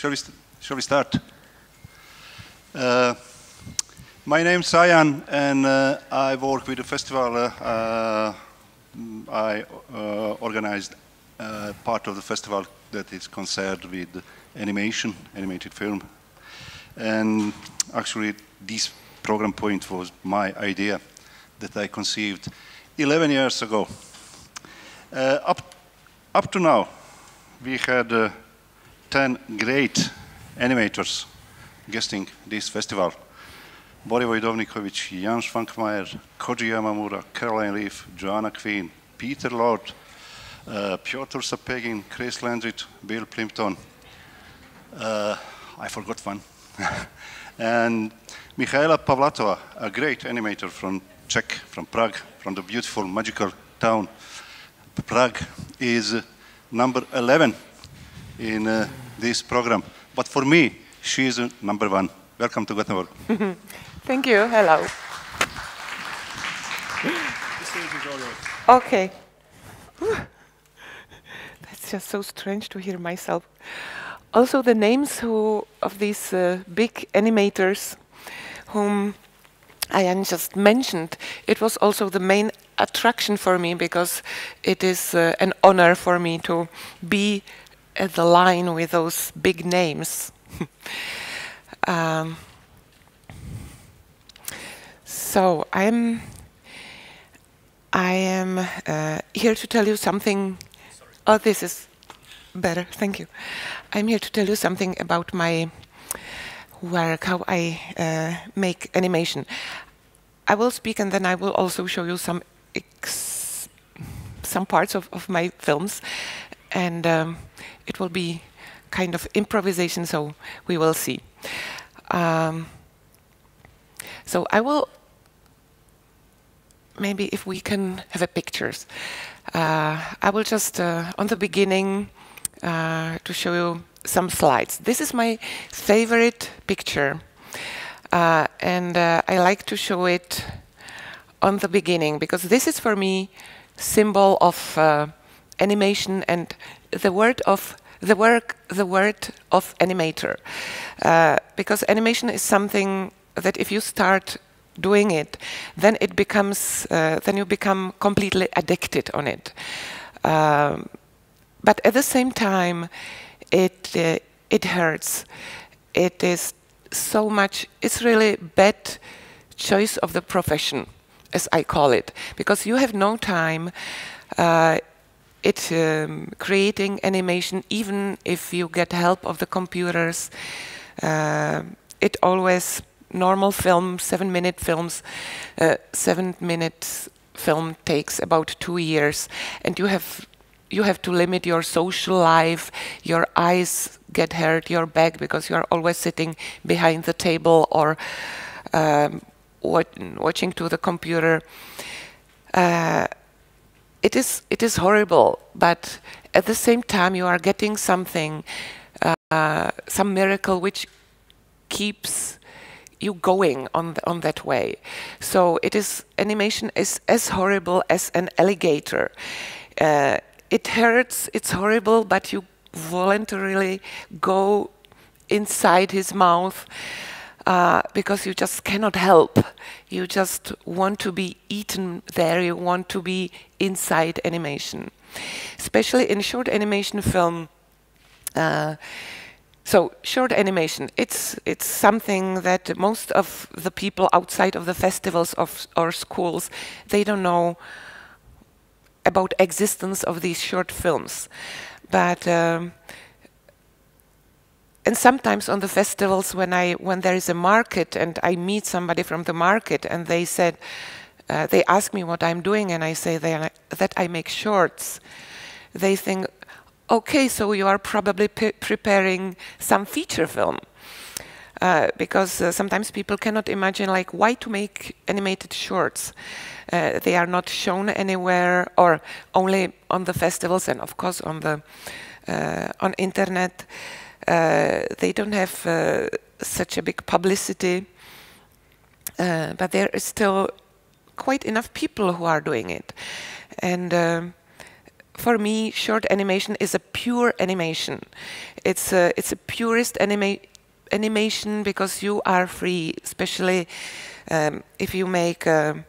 shall we, shall we start? Uh, my name is Ajan, and uh, I work with the festival. Uh, I uh, organized uh, part of the festival that is concerned with animation, animated film. And actually, this program point was my idea that I conceived 11 years ago. Uh, up, up to now, we had 10 great animators guesting this festival. Borivoj Dovniković, Jan Švankmajer, Koji Yamamura, Caroline Leaf, Joanna Quinn, Peter Lord, uh, Piotr Sapegin, Chris Landreth, Bill Plympton. Uh, I forgot one. and Michaela Pavlátová, a great animator from Czech, from Prague, from the beautiful, magical town. Prague is uh, number 11 in uh, this program. But for me, she is uh, number one. Welcome to Gothenburg. Thank you. Hello. Okay. That's just so strange to hear myself. Also, the names who, of these uh, big animators whom I just mentioned, it was also the main attraction for me because it is uh, an honor for me to be at the line with those big names. um, so I'm I am uh, here to tell you something. Oh, this is better. Thank you. I'm here to tell you something about my work, how I uh, make animation. I will speak, and then I will also show you some some parts of, of my films, and um, it will be kind of improvisation. So we will see. Um, so I will maybe if we can have a pictures. Uh, I will just, uh, on the beginning, uh, to show you some slides. This is my favorite picture. Uh, and uh, I like to show it on the beginning because this is for me symbol of uh, animation and the word of the work the word of animator because animation is something that if you start doing it, then it becomes, uh, then you become completely addicted on it. Um, but at the same time, it uh, it hurts. It is so much. It's really bad choice of the profession, as I call it, because you have no time. It um, creating animation, even if you get help of the computers, uh, it always normal film, seven minute films, uh, seven minutes film takes about two years, and you have you have to limit your social life. Your eyes get hurt, your back because you are always sitting behind the table or um, watching to the computer. Uh, it is it is horrible, but at the same time you are getting something, uh, some miracle which keeps you going on on that way. So it is animation is as horrible as an alligator. Uh, it hurts. It's horrible, but you voluntarily go inside his mouth uh, because you just cannot help. You just want to be eaten there. You want to be inside animation, especially in short animation film. Uh, so short animation, it's it's something that most of the people outside of the festivals of or schools, they don't know about existence of these short films. But um, and sometimes on the festivals when I when there is a market and I meet somebody from the market and they said uh, they ask me what I'm doing and I say that I make shorts. They think, okay, so you are probably preparing some feature film. Uh, because uh, sometimes people cannot imagine like why to make animated shorts. Uh, they are not shown anywhere or only on the festivals and of course on the uh, on internet. Uh, they don't have uh, such a big publicity, but there is still quite enough people who are doing it, and. Um, for me, short animation is a pure animation. It's a, it's a purest anima animation because you are free, especially um, if you make a,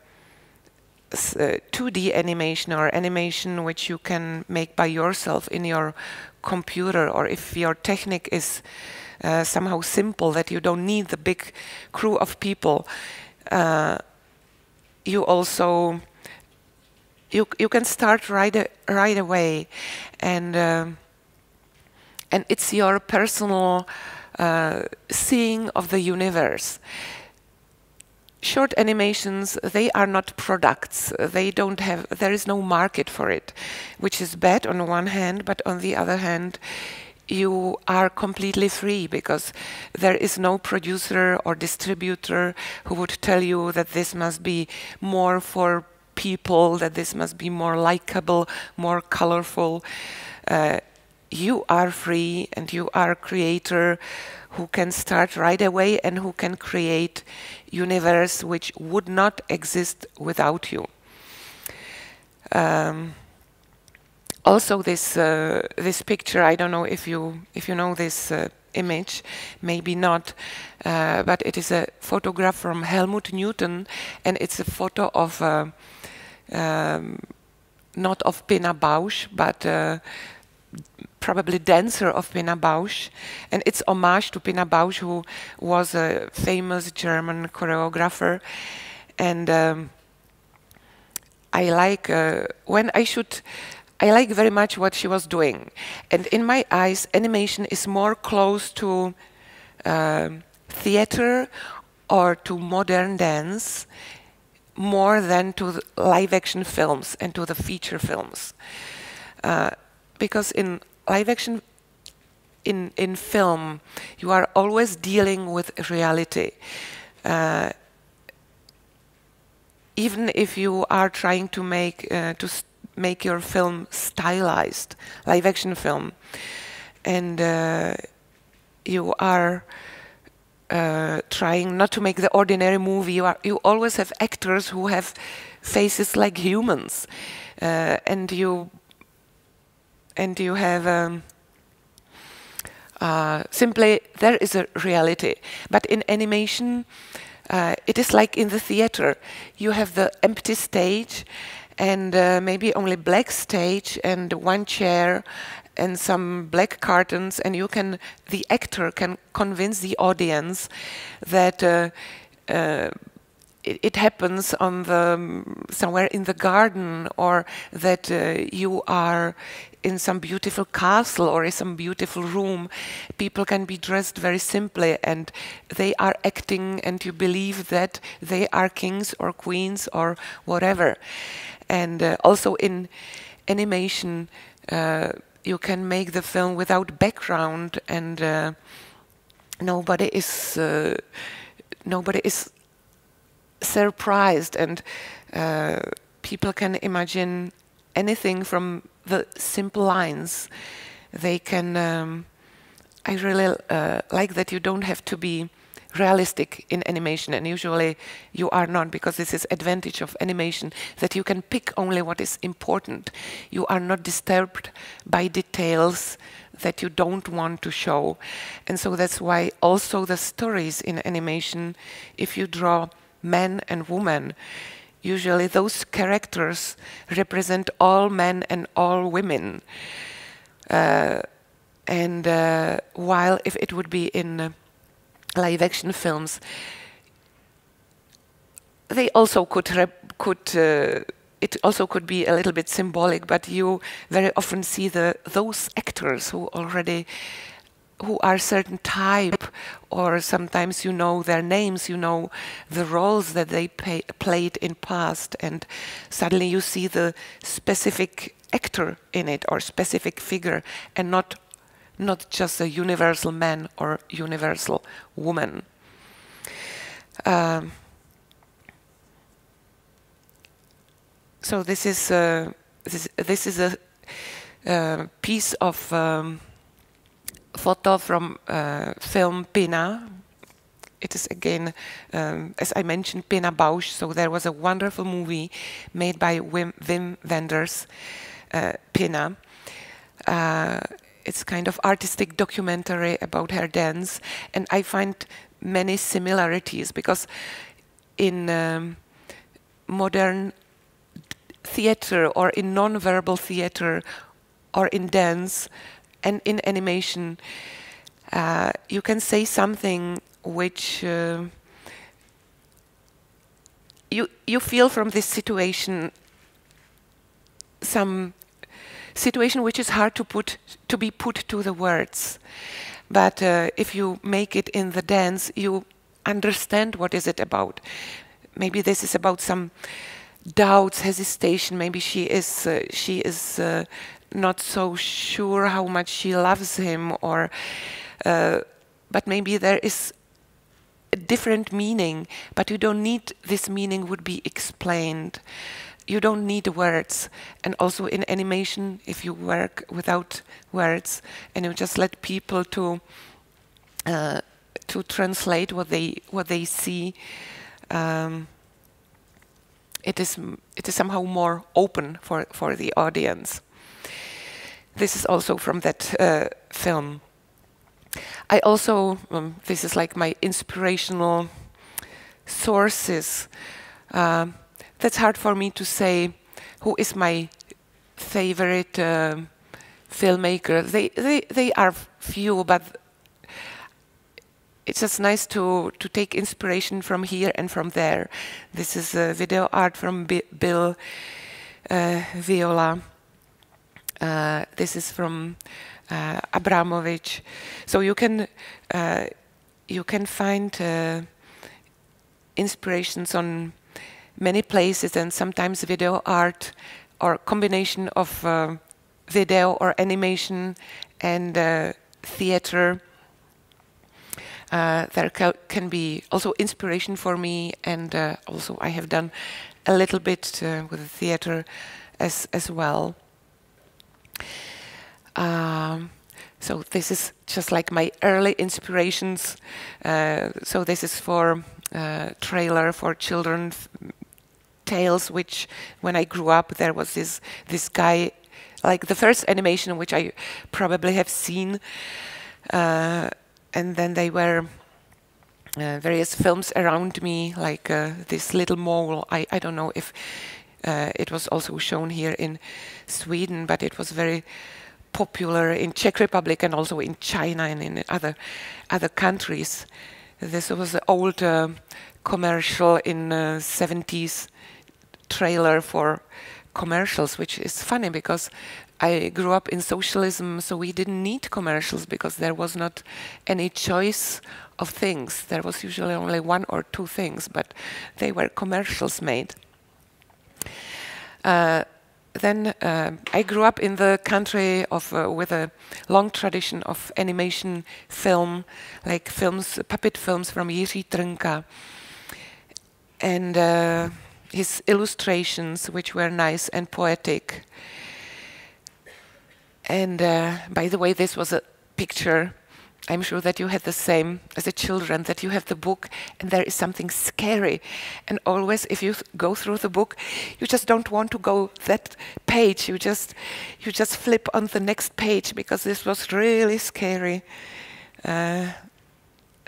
a 2D animation or animation which you can make by yourself in your computer, or if your technique is uh, somehow simple that you don't need the big crew of people. Uh, you also you you can start right right away, and uh, and it's your personal uh, seeing of the universe. Short animations, they are not products. They don't have, there is no market for it, which is bad on one hand, but on the other hand, you are completely free because there is no producer or distributor who would tell you that this must be more for people, that this must be more likable, more colorful. Uh, you are free and you are a creator who can start right away and who can create universe which would not exist without you. Um, also, this uh, this picture, I don't know if you if you know this uh, image, maybe not, uh, but it is a photograph from Helmut Newton, and it's a photo of uh, um, not of Pina Bausch, but uh, probably dancer of Pina Bausch, and it's homage to Pina Bausch, who was a famous German choreographer, and um, I like uh, when I should. I like very much what she was doing, and in my eyes, animation is more close to uh, theater or to modern dance more than to live action films and to the feature films. Uh, because in live action in in film you are always dealing with reality. Uh, even if you are trying to make uh, to make your film stylized live action film and uh, you are uh, trying not to make the ordinary movie you are you always have actors who have faces like humans. Uh, and you and you have um, uh, simply there is a reality. But in animation, uh, it is like in the theater. You have the empty stage and uh, maybe only black stage and one chair and some black curtains and you can the actor can convince the audience that uh, uh, it, it, happens on the um, somewhere in the garden or that uh, you are in some beautiful castle or in some beautiful room. People can be dressed very simply and they are acting, and you believe that they are kings or queens or whatever. And uh, also in animation, uh, you can make the film without background, and uh, nobody is uh, nobody is surprised, and uh, people can imagine anything from the simple lines. They can. Um, I really uh, like that you don't have to be realistic in animation, and usually you are not because this is advantage of animation that you can pick only what is important. You are not disturbed by details that you don't want to show, and so that's why also the stories in animation, if you draw men and women, Usually, those characters represent all men and all women. Uh, and uh, while if it would be in uh, live action films, they also could could uh, it also could be a little bit symbolic, but you very often see the those actors who already who are certain type or sometimes you know their names you know the roles that they pay, played in past and suddenly you see the specific actor in it or specific figure and not not just a universal man or universal woman. Um, so this is uh, this, this is a uh, piece of um, photo from uh, film Pina. It is again, um, as I mentioned, Pina Bausch. So there was a wonderful movie made by Wim, Wim Wenders. uh, Pina. Uh, it's kind of artistic documentary about her dance, and I find many similarities because in um, modern theater or in non-verbal theater or in dance and in animation, uh, you can say something which uh, you you feel from this situation some situation which is hard to put to be put to the words. But uh, if you make it in the dance you understand what is it about. Maybe this is about some doubts hesitation. Maybe she is uh, she is uh, not so sure how much she loves him or uh, but maybe there is a different meaning but you don't need this meaning would be explained. You don't need words. And also in animation if you work without words and you just let people to uh, to translate what they what they see um, it is it is somehow more open for for the audience. This is also from that uh, film. I also um, this is like my inspirational sources. Um, that's hard for me to say who is my favorite uh, filmmaker. They, they, they are few, but it's just nice to, to take inspiration from here and from there. This is a video art from B Bill uh, Viola. Uh, this is from uh, Abramovich. So you can uh, you can find uh, inspirations on many places and sometimes video art or combination of uh, video or animation and uh, theater. Uh, there ca can be also inspiration for me and uh, also I have done a little bit uh, with the theater as, as well. Um, so this is just like my early inspirations. Uh, so this is for trailer for children tales which when I grew up there was this this guy like the first animation which I probably have seen uh, and then they were uh, various films around me like uh, this little mole. I, I don't know if uh, it was also shown here in Sweden but it was very popular in Czech Republic and also in China and in other other countries. This was an old uh, commercial in 70s uh, trailer for commercials, which is funny because I grew up in socialism, so we didn't need commercials because there was not any choice of things. There was usually only one or two things, but they were commercials made. Uh, then uh, I grew up in the country of uh, with a long tradition of animation film, like films, puppet films from Jiří Trnka, and uh, his illustrations, which were nice and poetic. And uh, by the way, this was a picture. I'm sure that you had the same as a children, that you have the book and there is something scary. And always, if you go through the book, you just don't want to go that page. You just, you just flip on the next page because this was really scary. Uh,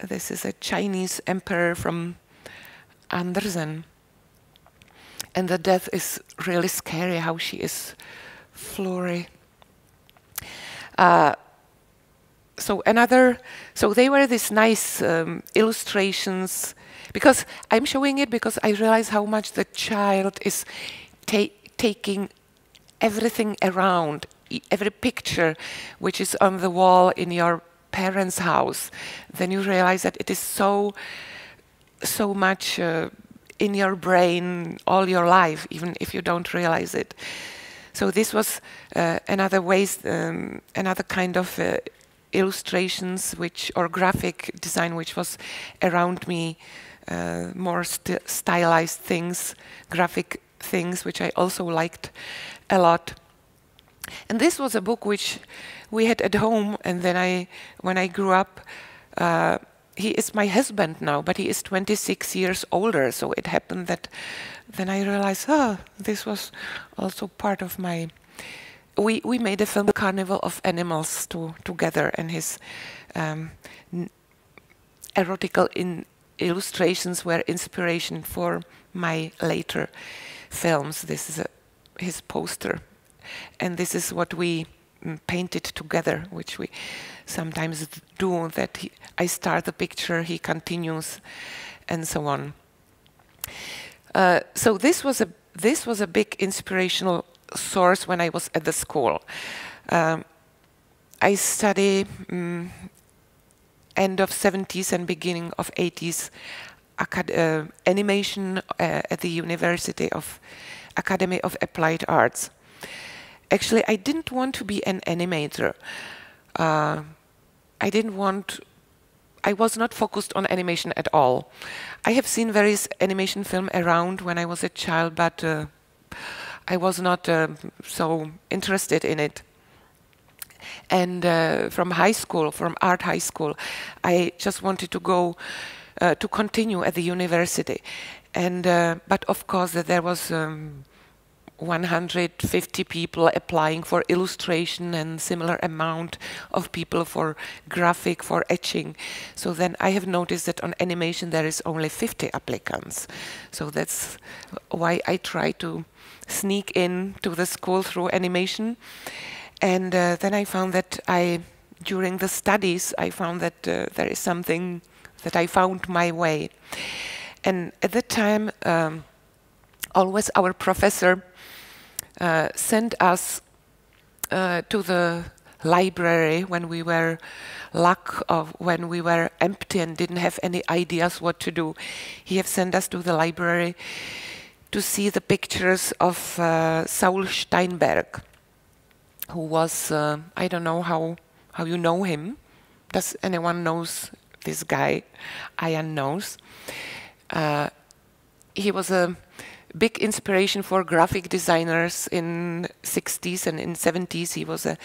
this is a Chinese emperor from Andersen and the death is really scary how she is flory. Uh, so another, so they were these nice um, illustrations because I'm showing it because I realize how much the child is ta taking everything around, every picture which is on the wall in your parents' house. Then you realize that it is so, so much. Uh, in your brain all your life, even if you don't realize it. So this was uh, another ways, um, another kind of uh, illustrations, which or graphic design, which was around me, uh, more st stylized things, graphic things, which I also liked a lot. And this was a book which we had at home, and then I, when I grew up, uh, he is my husband now, but he is 26 years older. So it happened that then I realized, oh, this was also part of my we, we made a film, The Carnival of Animals, to, together, and his um, erotical in illustrations were inspiration for my later films. This is a, his poster, and this is what we mm, painted together, which we sometimes do. That he, I start the picture, he continues, and so on. Uh, so this was a this was a big inspirational source when I was at the school. Um, I study um, end of 70s and beginning of 80s uh, animation uh, at the University of Academy of Applied Arts. Actually, I didn't want to be an animator. Uh, I didn't want I was not focused on animation at all. I have seen various animation film around when I was a child, but uh, I was not uh, so interested in it. And uh, from high school, from art high school, I just wanted to go uh, to continue at the university. And uh, but of course, there was. Um, 150 people applying for illustration and similar amount of people for graphic for etching. So then i have noticed that on animation there is only 50 applicants. So that's why i try to sneak in to the school through animation. And uh, then i found that i during the studies i found that uh, there is something that i found my way. And at that time um, always our professor sent us uh, to the library when we were lack of when we were empty and didn't have any ideas what to do. He have sent us to the library to see the pictures of uh, Saul Steinberg, who was uh, I don't know how how you know him. Does anyone knows this guy? Ian knows. Uh, he was a big inspiration for graphic designers in 60s and in 70s. He was a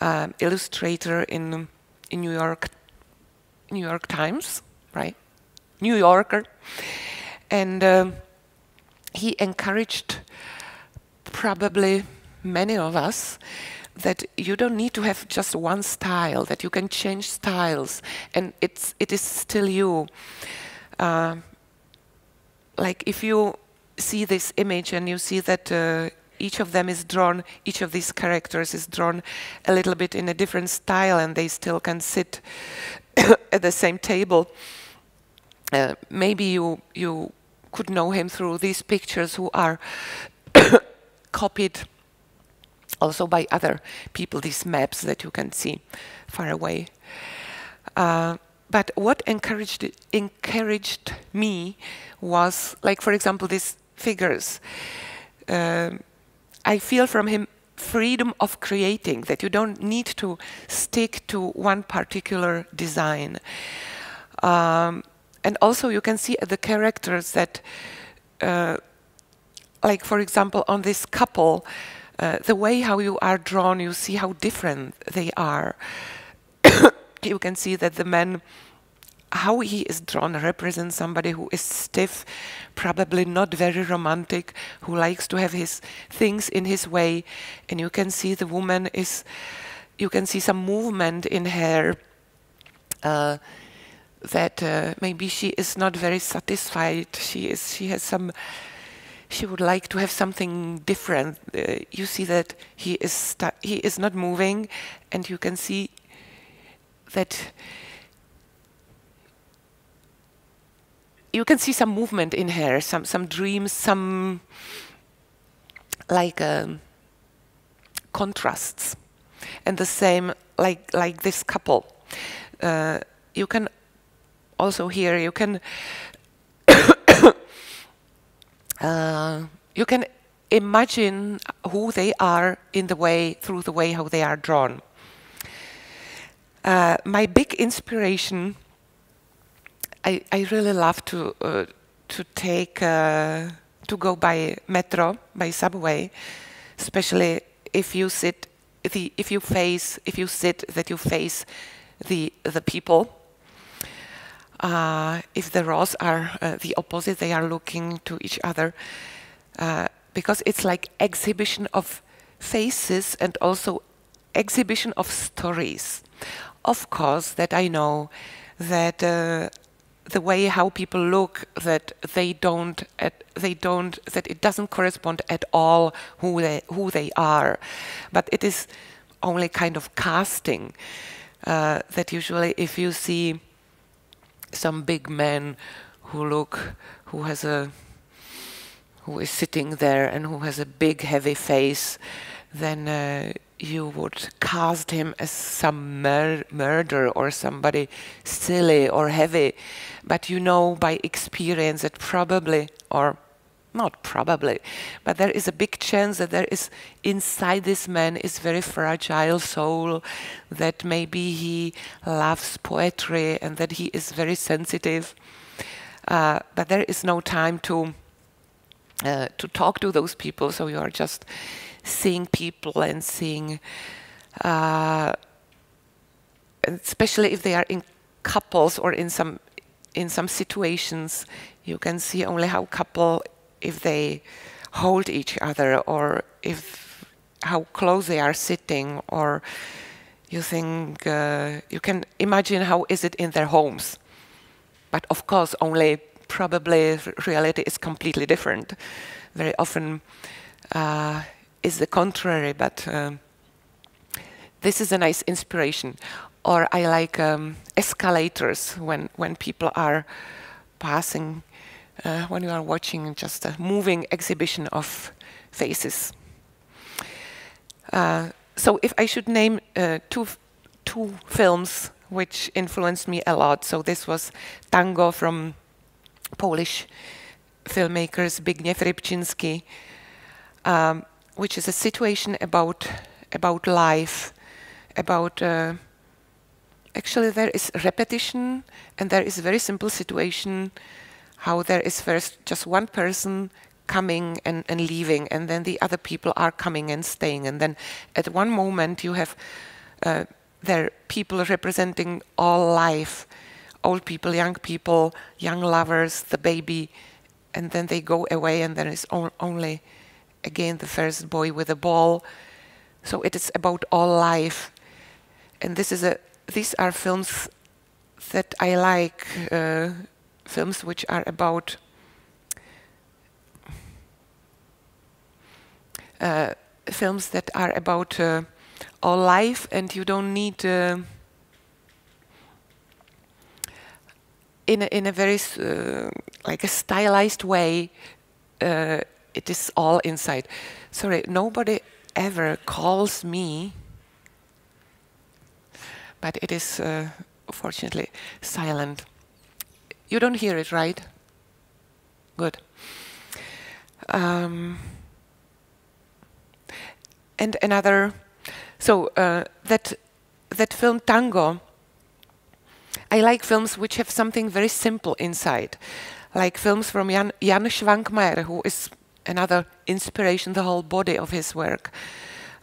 uh, illustrator in in New York, New York Times, right? New Yorker, and um, he encouraged probably many of us that you don't need to have just one style; that you can change styles, and it's it is still you. Uh, like if you see this image and you see that uh, each of them is drawn, each of these characters is drawn a little bit in a different style and they still can sit at the same table. Uh, maybe you, you could know him through these pictures who are copied also by other people, these maps that you can see far away. Uh, but what encouraged, encouraged me was, like, for example, this figures. Um, I feel from him freedom of creating, that you don't need to stick to one particular design. Um, and also you can see the characters that, uh, like for example, on this couple, uh, the way how you are drawn, you see how different they are. you can see that the man how he is drawn represents somebody who is stiff, probably not very romantic, who likes to have his things in his way. And you can see the woman is, you can see some movement in her. Uh, that uh, maybe she is not very satisfied. She is. She has some. She would like to have something different. Uh, you see that he is. he is not moving, and you can see that you can see some movement in her, some some dreams, some like um, contrasts, and the same like like this couple. Uh, you can also hear you can uh, you can imagine who they are in the way through the way how they are drawn. Uh, my big inspiration I, I really love to uh, to take uh, to go by metro by subway, especially if you sit the if you face if you sit that you face the the people. Uh, if the rows are uh, the opposite, they are looking to each other uh, because it's like exhibition of faces and also exhibition of stories. Of course, that I know that uh, the way how people look that they don't at, they don't that it doesn't correspond at all who they who they are, but it is only kind of casting. Uh, that usually, if you see some big man who look who has a who is sitting there and who has a big heavy face, then uh, you would cast him as some mur- murder or somebody silly or heavy. But you know by experience that probably, or not probably, but there is a big chance that there is inside this man is very fragile soul, that maybe he loves poetry and that he is very sensitive. Uh, but there is no time to uh, to talk to those people, so you are just seeing people and seeing, uh, especially if they are in couples or in some in some situations, you can see only how couple if they hold each other or if how close they are sitting or you think uh, you can imagine how is it in their homes. But of course only probably reality is completely different. Very often uh, is the contrary, but um, this is a nice inspiration. Or I like um, escalators when, when people are passing, uh, when you are watching just a moving exhibition of faces. Uh, so if I should name uh, two, two films which influenced me a lot, so this was Tango from Polish filmmaker Zbigniew Rybczynski, um, which is a situation about about life, about uh, actually there is repetition and there is a very simple situation how there is first just one person coming and, and leaving and then the other people are coming and staying and then at one moment you have uh, there people representing all life old people young people young lovers the baby and then they go away and there is only again the first boy with a ball. So it is about all life, and this is a these are films that I like, uh, films which are about uh, films that are about uh, all life, and you don't need. Uh, in a, in a very uh, like a stylized way uh, it is all inside. Sorry, nobody ever calls me, but it is uh, fortunately silent. You don't hear it, right? Good. Um, and another, so uh, that that film Tango. I like films which have something very simple inside, like films from Jan, Jan who is another inspiration, the whole body of his work.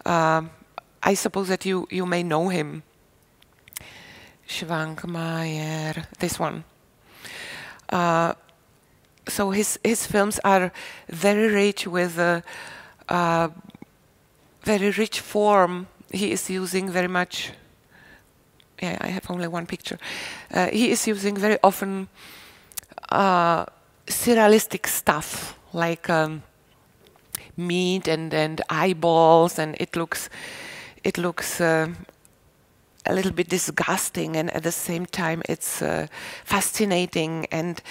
Um, I suppose that you, you may know him. Švankmajer, this one. Uh, so his his films are very rich with a uh, very rich form. He is using very much. Yeah, I have only one picture. Uh, he is using very often uh, surrealistic stuff like um, meat and, and eyeballs, and it looks it looks uh, a little bit disgusting, and at the same time it's uh, fascinating. And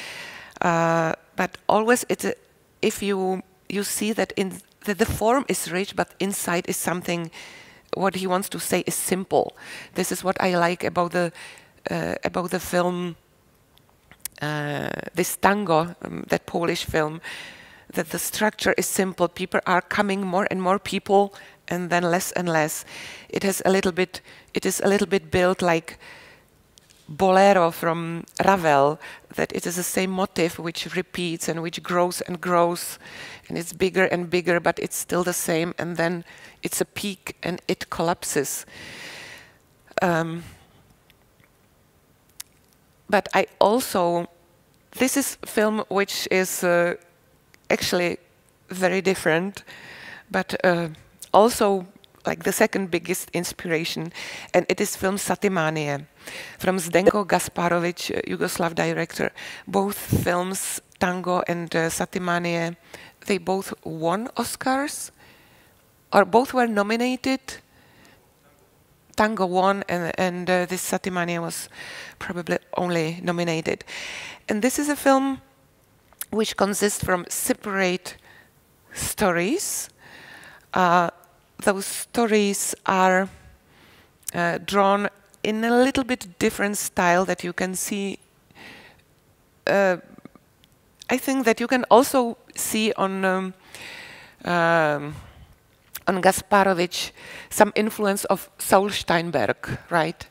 uh, but always it's a, if you you see that in that the form is rich, but inside is something. What he wants to say is simple. This is what I like about the uh, about the film. Uh, this tango, um, that Polish film, that the structure is simple. People are coming more and more people, and then less and less. It has a little bit. It is a little bit built like bolero from Ravel. That it is the same motif which repeats and which grows and grows, and it's bigger and bigger, but it's still the same. And then it's a peak and it collapses. Um, but I also this is film which is uh, actually very different, but uh, also like the second biggest inspiration, and it is film Satiemania from Zdenko Gasparovic, Yugoslav director. Both films, Tango and uh, Satiemania, they both won Oscars, or both were nominated. Tango won, and, and uh, this Satiemania was probably only nominated. And this is a film which consists from separate stories. Uh, those stories are uh, drawn in a little bit different style that you can see. Uh, I think that you can also see on um, um, on Gasparovic some influence of Saul Steinberg, right?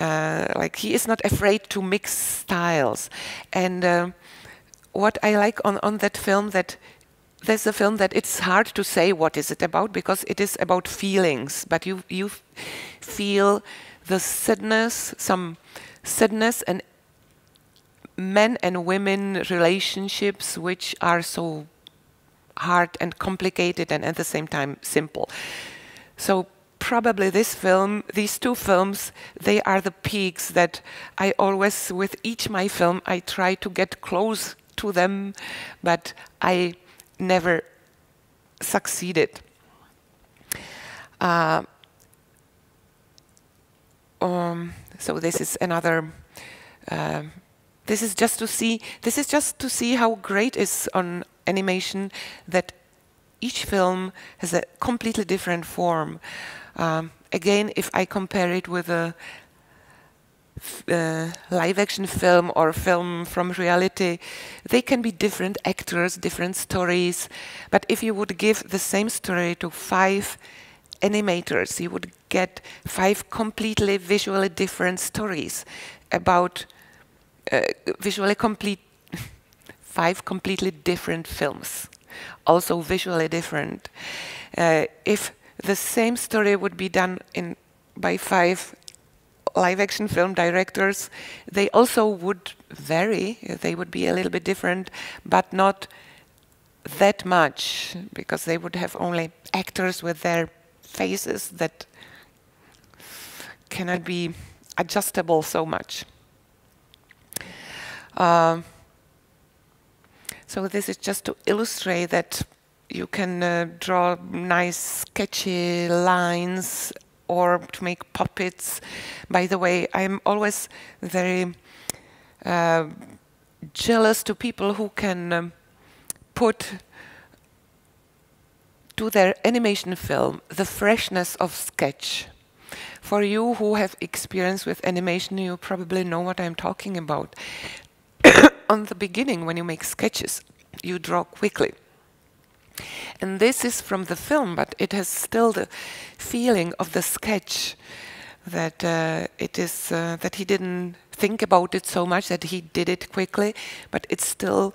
Uh, like he is not afraid to mix styles, and uh, what I like on on that film that there's a film that it's hard to say what is it about because it is about feelings, but you you feel the sadness, some sadness and men and women relationships which are so hard and complicated and at the same time simple. So probably this film, these two films, they are the peaks that I always, with each my film, I try to get close to them, but I never succeeded. Uh, um, so this is another. Uh, this is just to see. This is just to see how great is on animation that each film has a completely different form. Um, again, if I compare it with a uh, live action film or film from reality, they can be different actors, different stories. But if you would give the same story to five animators, you would get five completely visually different stories about uh, visually complete, five completely different films, also visually different. Uh, if the same story would be done in by five live action film directors, they also would vary. They would be a little bit different, but not that much because they would have only actors with their faces that cannot be adjustable so much. Uh, so this is just to illustrate that you can uh, draw nice sketchy lines or to make puppets. By the way, I'm always very uh, jealous to people who can um, put to their animation film the freshness of sketch. For you who have experience with animation, you probably know what I'm talking about. On the beginning, when you make sketches, you draw quickly. And this is from the film, but it has still the feeling of the sketch that uh, it is uh, that he didn't think about it so much that he did it quickly, but it's still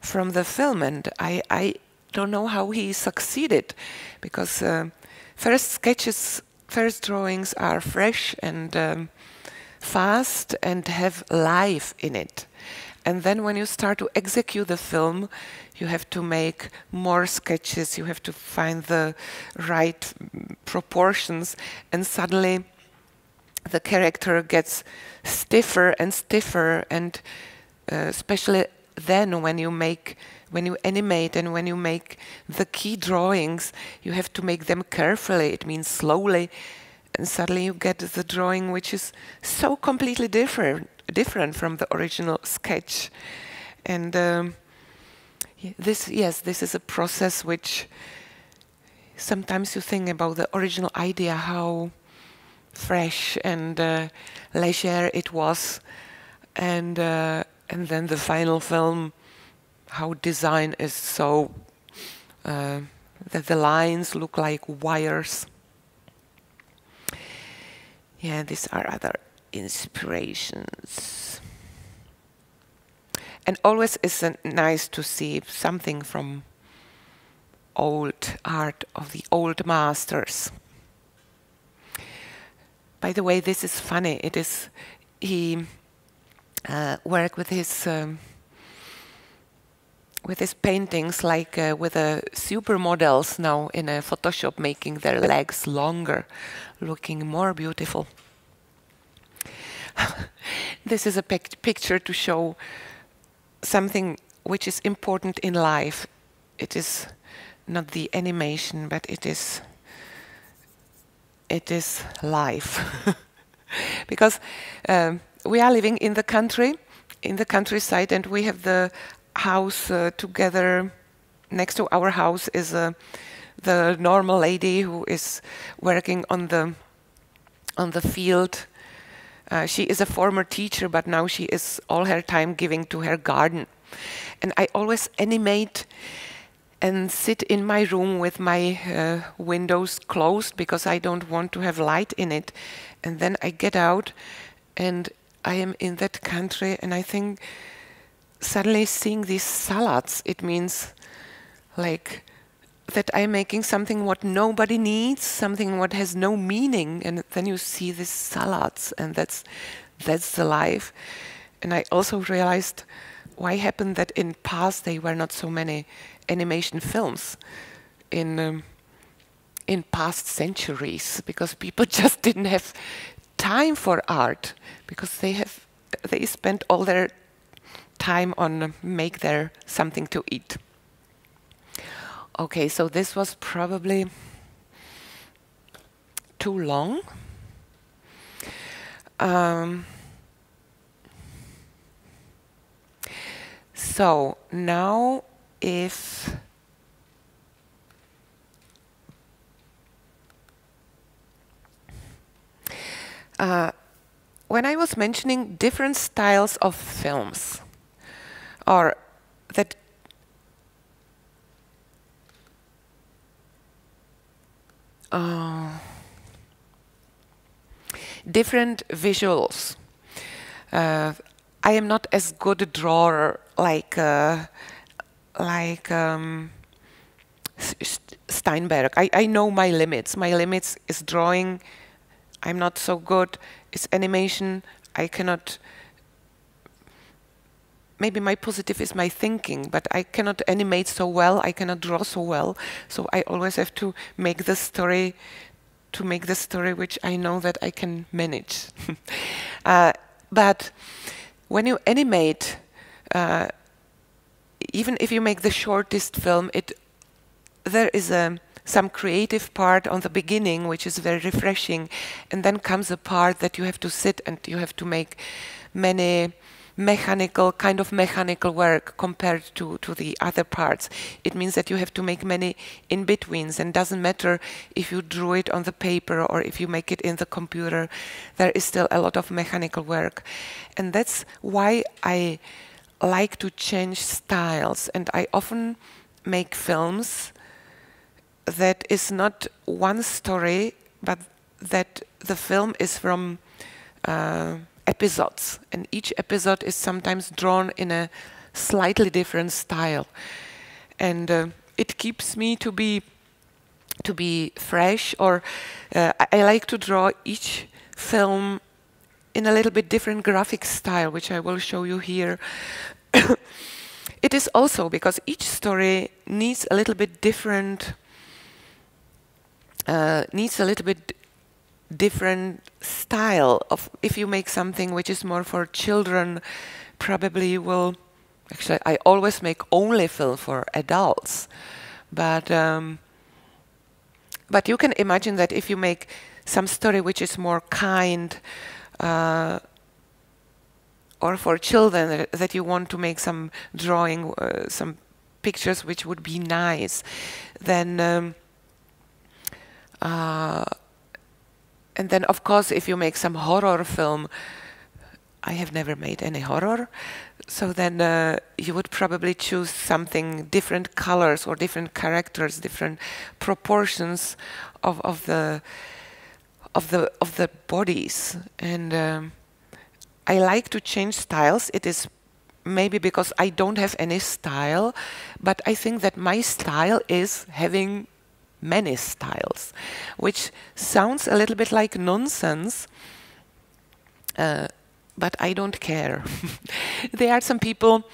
from the film, and I I don't know how he succeeded because uh, first sketches, first drawings are fresh and um, fast and have life in it. And then when you start to execute the film, you have to make more sketches, you have to find the right proportions, and suddenly the character gets stiffer and stiffer, and uh, especially then when you make when you animate and when you make the key drawings, you have to make them carefully. It means slowly, and suddenly you get the drawing which is so completely different different from the original sketch. And um, this, yes, this is a process which sometimes you think about the original idea, how fresh and uh, leisure it was, and uh, and then the final film, how design is so uh, that the lines look like wires. Yeah, these are other inspirations. And always is nice to see something from old art of the old masters. By the way, this is funny. It is he uh, worked with his um, with his paintings, like uh, with the supermodels now in a Photoshop, making their legs longer, looking more beautiful. this is a pic picture to show something which is important in life. It is not the animation, but it is it is life. because um, we are living in the country, in the countryside, and we have the house uh, together. Next to our house is uh, the normal lady who is working on the on the field. Uh, she is a former teacher, but now she is all her time giving to her garden. And I always animate and sit in my room with my uh, windows closed because I don't want to have light in it. And then I get out and I am in that country and I think suddenly seeing these salads, it means like that I'm making something what nobody needs, something what has no meaning, and then you see these salads, and that's that's the life. And I also realized why happened that in past there were not so many animation films in um, in past centuries because people just didn't have time for art because they have they spent all their time on make their something to eat. Okay, so this was probably too long. Um, so now if uh, when I was mentioning different styles of films, or that uh, different visuals. Uh, I am not as good a drawer like uh, like um, Steinberg. I, I know my limits. My limits is drawing. I'm not so good. It's animation. I cannot maybe my positive is my thinking, but I cannot animate so well, I cannot draw so well. So I always have to make the story, to make the story which I know that I can manage. uh, but when you animate, uh, even if you make the shortest film, it there is a some creative part on the beginning which is very refreshing, and then comes a part that you have to sit and you have to make many mechanical kind of mechanical work compared to, to the other parts. It means that you have to make many in-betweens and doesn't matter if you drew it on the paper or if you make it in the computer, there is still a lot of mechanical work. And that's why I like to change styles and I often make films that is not one story but that the film is from uh, episodes, and each episode is sometimes drawn in a slightly different style, and uh, it keeps me to be to be fresh. Or uh, I like to draw each film in a little bit different graphic style, which I will show you here. it is also because each story needs a little bit different. Uh, needs a little bit different style of if you make something which is more for children probably you will actually i always make only film for adults. But um, but you can imagine that if you make some story which is more kind uh, or for children that, you want to make some drawing uh, some pictures which would be nice then um, uh, and then, of course, if you make some horror film, I have never made any horror, so then uh, you would probably choose something different colors or different characters, different proportions of, of the of the of the bodies. And um, I like to change styles. It is maybe because I don't have any style, but I think that my style is having many styles, which sounds a little bit like nonsense, uh, but I don't care. there are some people,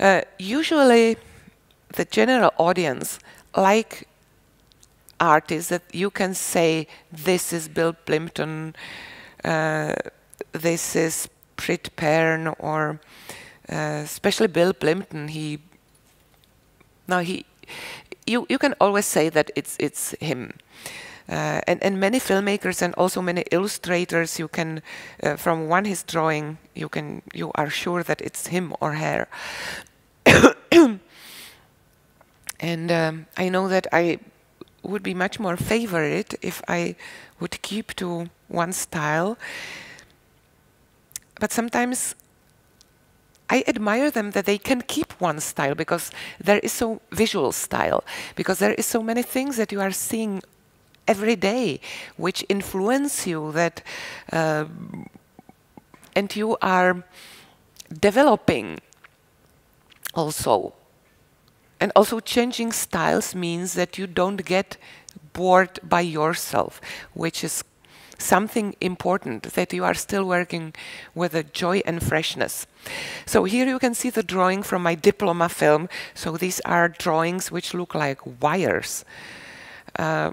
uh, usually the general audience like artists that you can say this is Bill Plympton, uh, this is Priit Pärn, or uh, especially Bill Plympton. He now he you you can always say that it's it's him. Uh, and, and many filmmakers and also many illustrators you can uh, from one his drawing you can you are sure that it's him or her and um, I know that I would be much more favorite if I would keep to one style. But sometimes I admire them that they can keep one style because there is so visual style, because there is so many things that you are seeing every day which influence you that uh, and you are developing also. And also changing styles means that you don't get bored by yourself, which is something important that you are still working with a joy and freshness. So here you can see the drawing from my diploma film. So these are drawings which look like wires. Uh,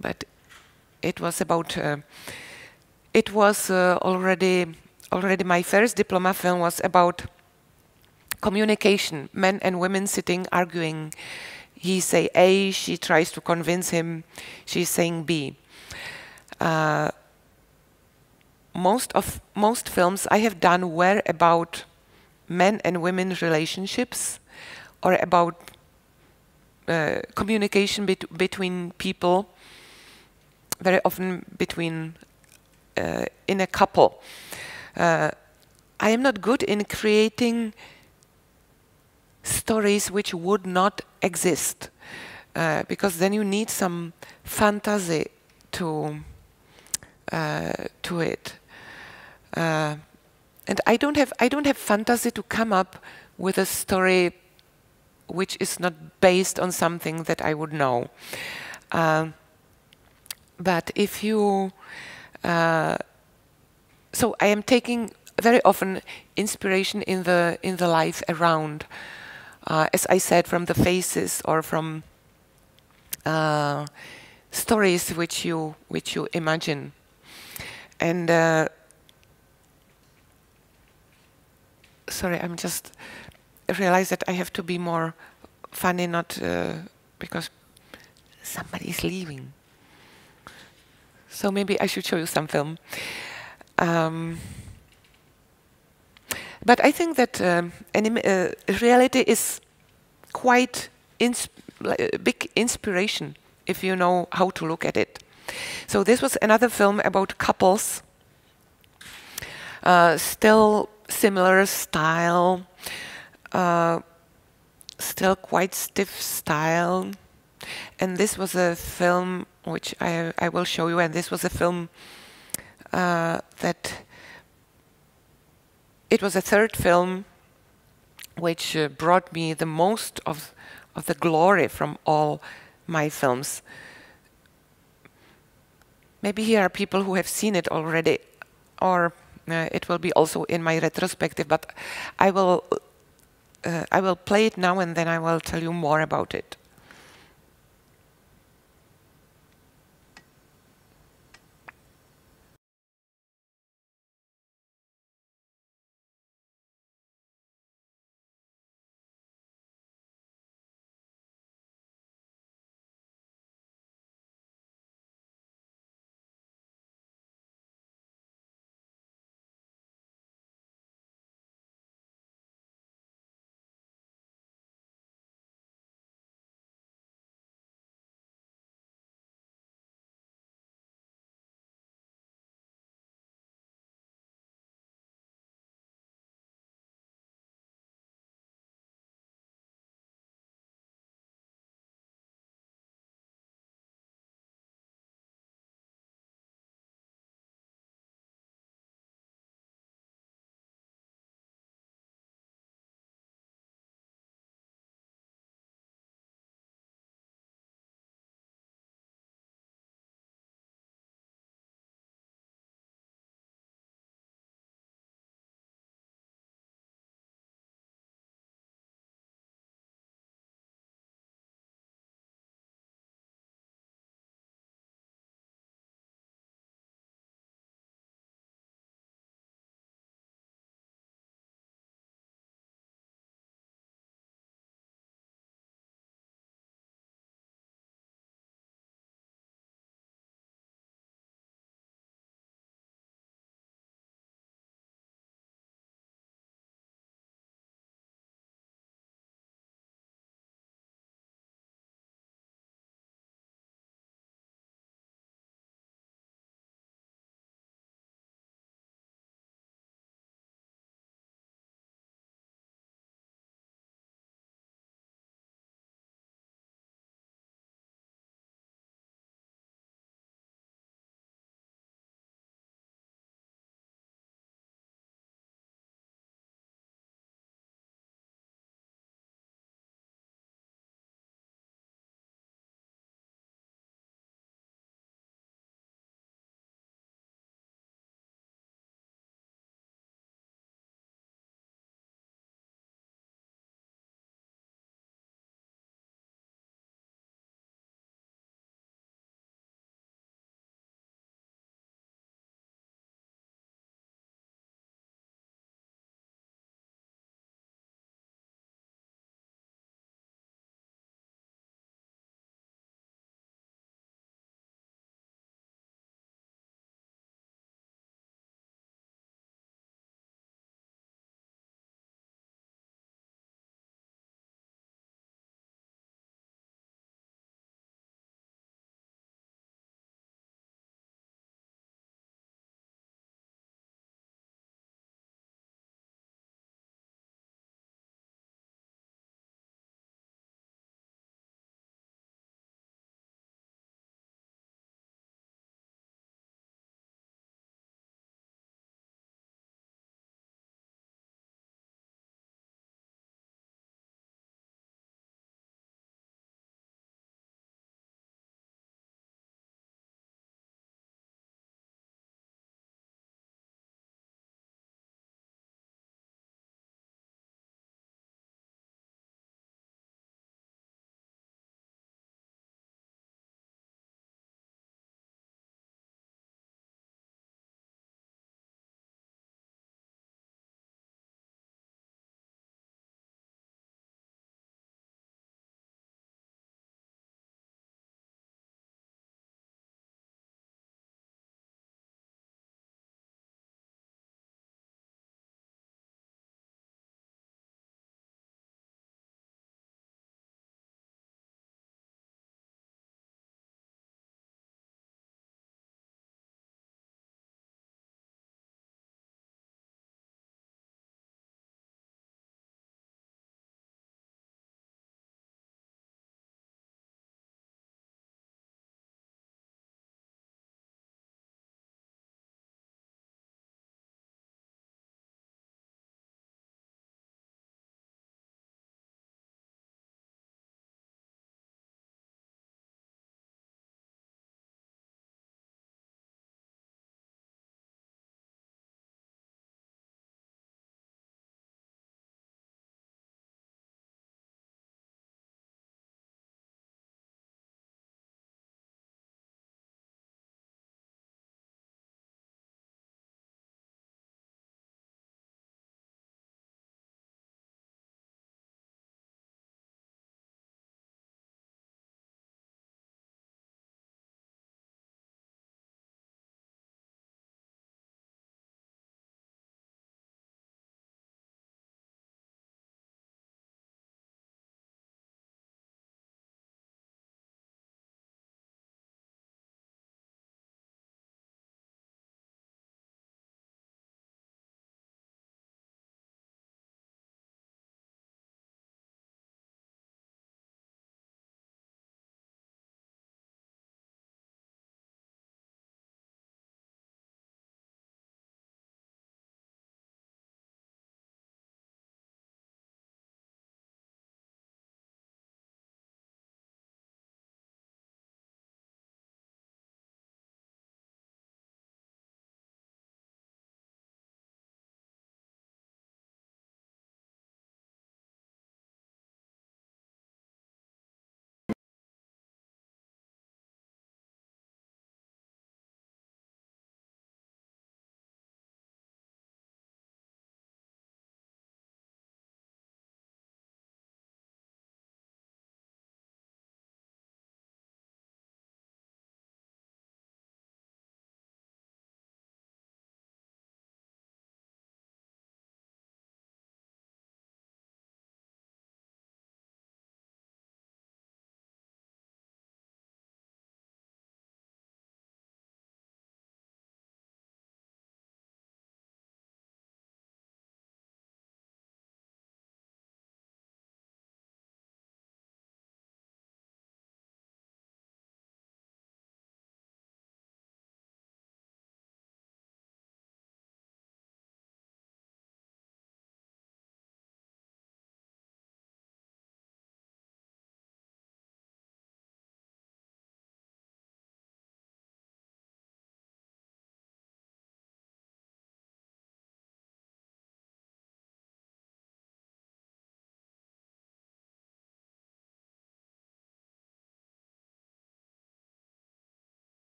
but it was about, uh, it was uh, already, already my first diploma film was about communication, men and women sitting arguing. He say A, she tries to convince him, she's saying B. Uh, most of most films I have done were about men and women relationships or about uh, communication bet between people, very often between uh, in a couple. Uh, I am not good in creating stories which would not exist uh, because then you need some fantasy to to it. Uh, and I don't have I don't have fantasy to come up with a story which is not based on something that I would know. Uh, but if you uh, so I am taking very often inspiration in the in the life around. Uh, as I said, from the faces or from uh, stories which you which you imagine, and uh, sorry, I'm just realize that I have to be more funny, not uh, because somebody is leaving. So maybe I should show you some film. Um, but I think that um, uh, reality is quite ins big inspiration if you know how to look at it. So this was another film about couples, uh, still similar style, uh, still quite stiff style. And this was a film which I, I will show you, and this was a film uh, that it was a third film which uh, brought me the most of, of the glory from all my films. Maybe here are people who have seen it already, or uh, it will be also in my retrospective, but I will, uh, I will play it now and then I will tell you more about it.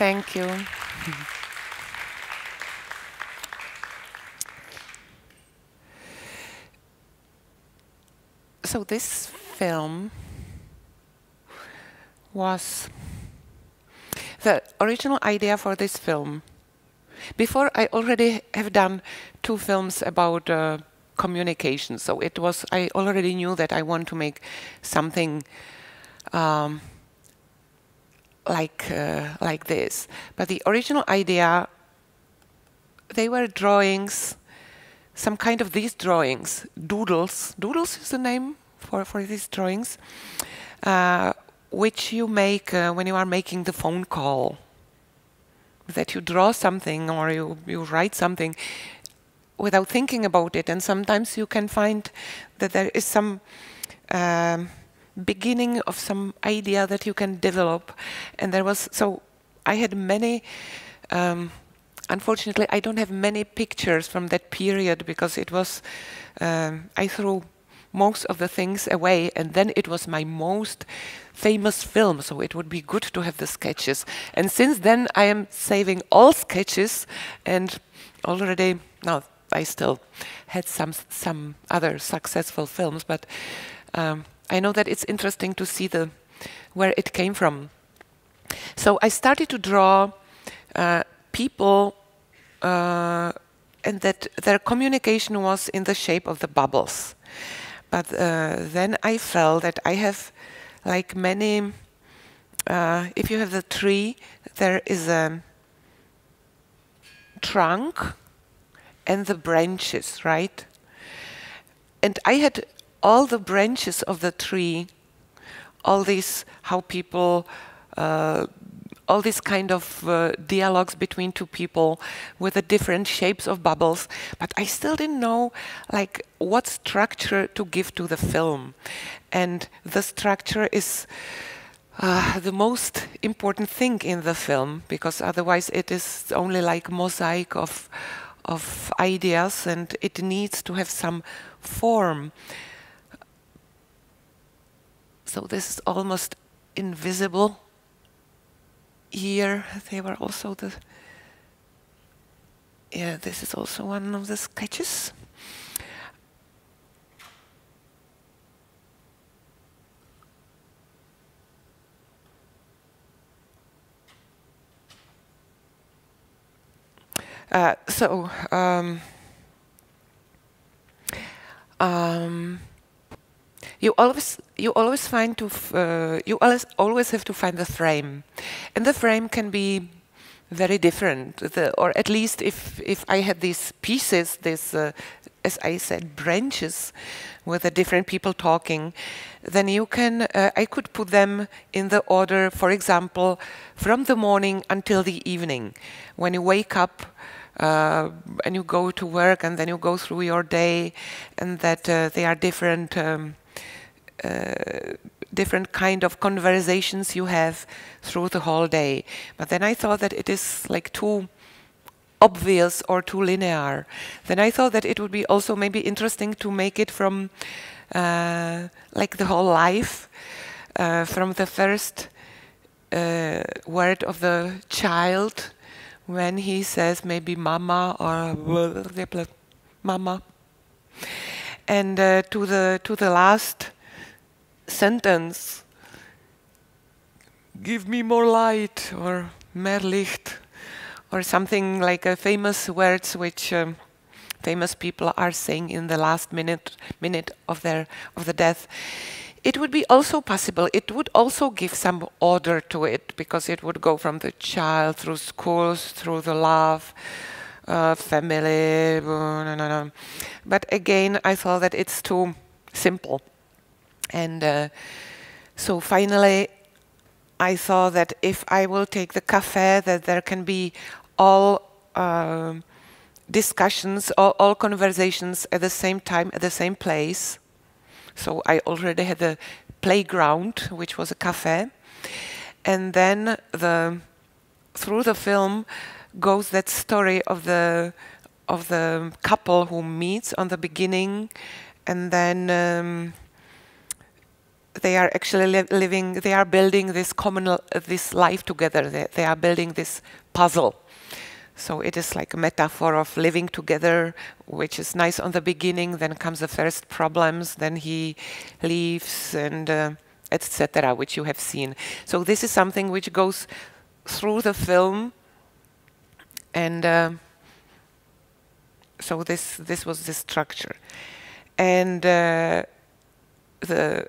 Thank you. so this film was the original idea for this film. Before I already have done two films about uh, communication, so it was I already knew that I want to make something um, like uh, like this. But the original idea, they were drawings, some kind of these drawings, doodles. Doodles is the name for for these drawings, uh, which you make uh, when you are making the phone call. That you draw something or you you write something without thinking about it, and sometimes you can find that there is some. Um, beginning of some idea that you can develop. And there was, so I had many, um, unfortunately, I don't have many pictures from that period because it was, um, I threw most of the things away and then it was my most famous film so it would be good to have the sketches and since then i am saving all sketches and already now i still had some some other successful films but um, I know that it's interesting to see the where it came from. So I started to draw uh, people, uh, and that their communication was in the shape of the bubbles. But uh, then I felt that I have, like many, uh, if you have the tree, there is a trunk and the branches, right? And I had all the branches of the tree, all these how people, uh, all these kind of uh, dialogues between two people with the different shapes of bubbles, but I still didn't know like what structure to give to the film, and the structure is. Uh, the most important thing in the film because otherwise it is only like mosaic of of ideas and it needs to have some form so this is almost invisible. Here they were also the yeah, this is also one of the sketches. Uh, so um, um, you always you always find to uh, you always always have to find the frame, and the frame can be very different. The, or at least if if I had these pieces, this uh, as I said branches, with the different people talking, then you can uh, I could put them in the order. For example, from the morning until the evening, when you wake up. Uh, and you go to work and then you go through your day and that uh, they are different um, uh, different kind of conversations you have through the whole day. But then I thought that it is like too obvious or too linear. Then I thought that it would be also maybe interesting to make it from uh, like the whole life, uh, from the first uh, word of the child when he says maybe mama or mama, and uh, to the to the last sentence. Give me more light or mehr Licht or something like a famous words which um, famous people are saying in the last minute minute of their of the death. It would be also possible it would also give some order to it because it would go from the child through schools through the love uh, family no, no, no. but again i thought that it's too simple and uh, so finally, I thought that if I will take the cafe, that there can be all uh, discussions, all, all, conversations at the same time, at the same place. So I already had a playground, which was a cafe, and then the through the film goes that story of the of the couple who meets on the beginning, and then. Um, they are actually li living, they are building this common, this life together. They, they are building this puzzle. So it is like a metaphor of living together, which is nice on the beginning. Then comes the first problems. Then he leaves and uh, etc., which you have seen. So this is something which goes through the film, and uh, so this this was the structure, and uh, the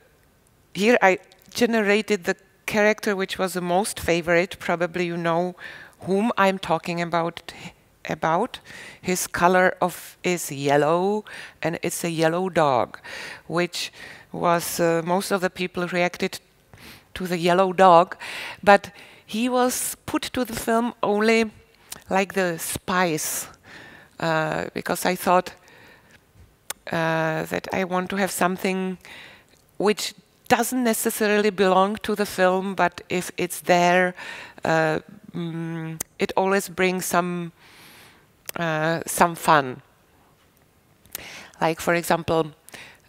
here I generated the character which was the most favorite. Probably you know whom I'm talking about. About his color of is yellow, and it's a yellow dog, which was uh, most of the people reacted to the yellow dog, but he was put to the film only like the spice, uh, because I thought uh, that I want to have something which doesn't necessarily belong to the film, but if it's there, uh, mm, it always brings some uh, some fun. Like for example,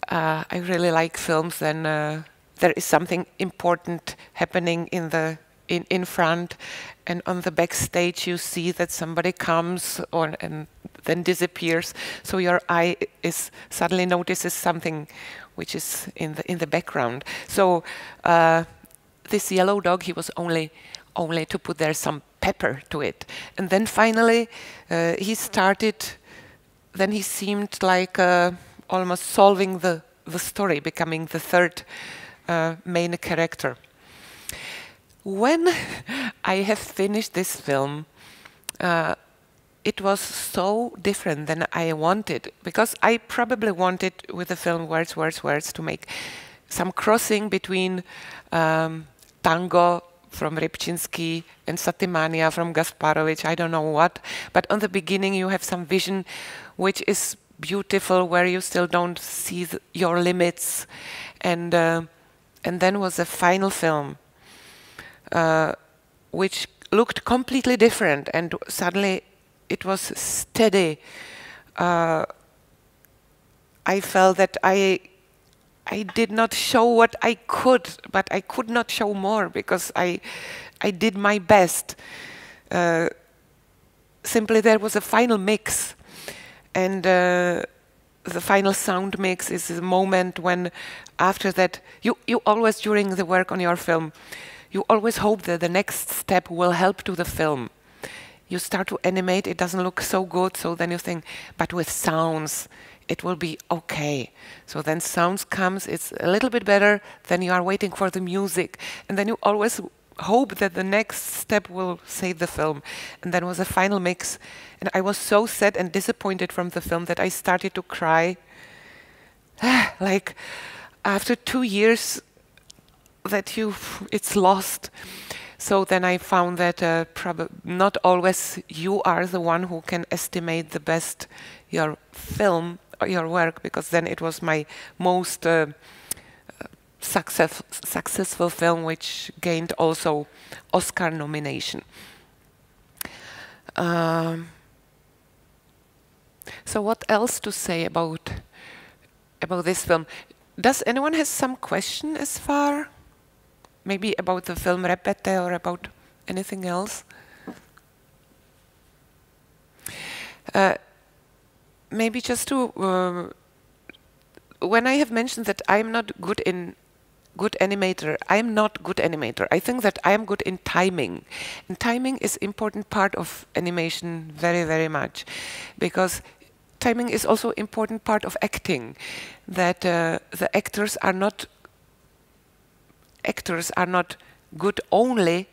uh, I really like films when uh, there is something important happening in the in, in front, and on the backstage you see that somebody comes or and then disappears. So your eye is suddenly notices something which is in the in the background. So uh, this yellow dog, he was only only to put there some pepper to it, and then finally uh, he started. Then he seemed like uh, almost solving the the story, becoming the third uh, main character. When I have finished this film, uh, it was so different than I wanted because I probably wanted with the film Words, Words, Words to make some crossing between um, tango from Rybczynski and Satiemania from Gašparović, I don't know what. But on the beginning, you have some vision which is beautiful, where you still don't see your limits. And, uh, and then was the final film, uh, which looked completely different. And suddenly it was steady. Uh, I felt that I I did not show what I could, but I could not show more because I I did my best. Uh, simply, there was a final mix, and uh, the final sound mix is the moment when, after that, you you always during the work on your film, you always hope that the next step will help to the film you start to animate, it doesn't look so good, so then you think, but with sounds, it will be okay. So then sounds comes, it's a little bit better, then you are waiting for the music, and then you always hope that the next step will save the film. And then was a final mix, and I was so sad and disappointed from the film that I started to cry. like after two years that you it's lost so then I found that uh, not always you are the one who can estimate the best your film or your work, because then it was my most uh, success, successful film, which gained also Oscar nomination. Um, so what else to say about about this film? Does anyone has some question as far? Maybe about the film Repete or about anything else? Uh, maybe just to, uh, when I have mentioned that I'm not good in good animator, I'm not good animator. I think that I am good in timing. And timing is important part of animation very, very much. Because timing is also important part of acting. That uh, the actors are not actors are not good only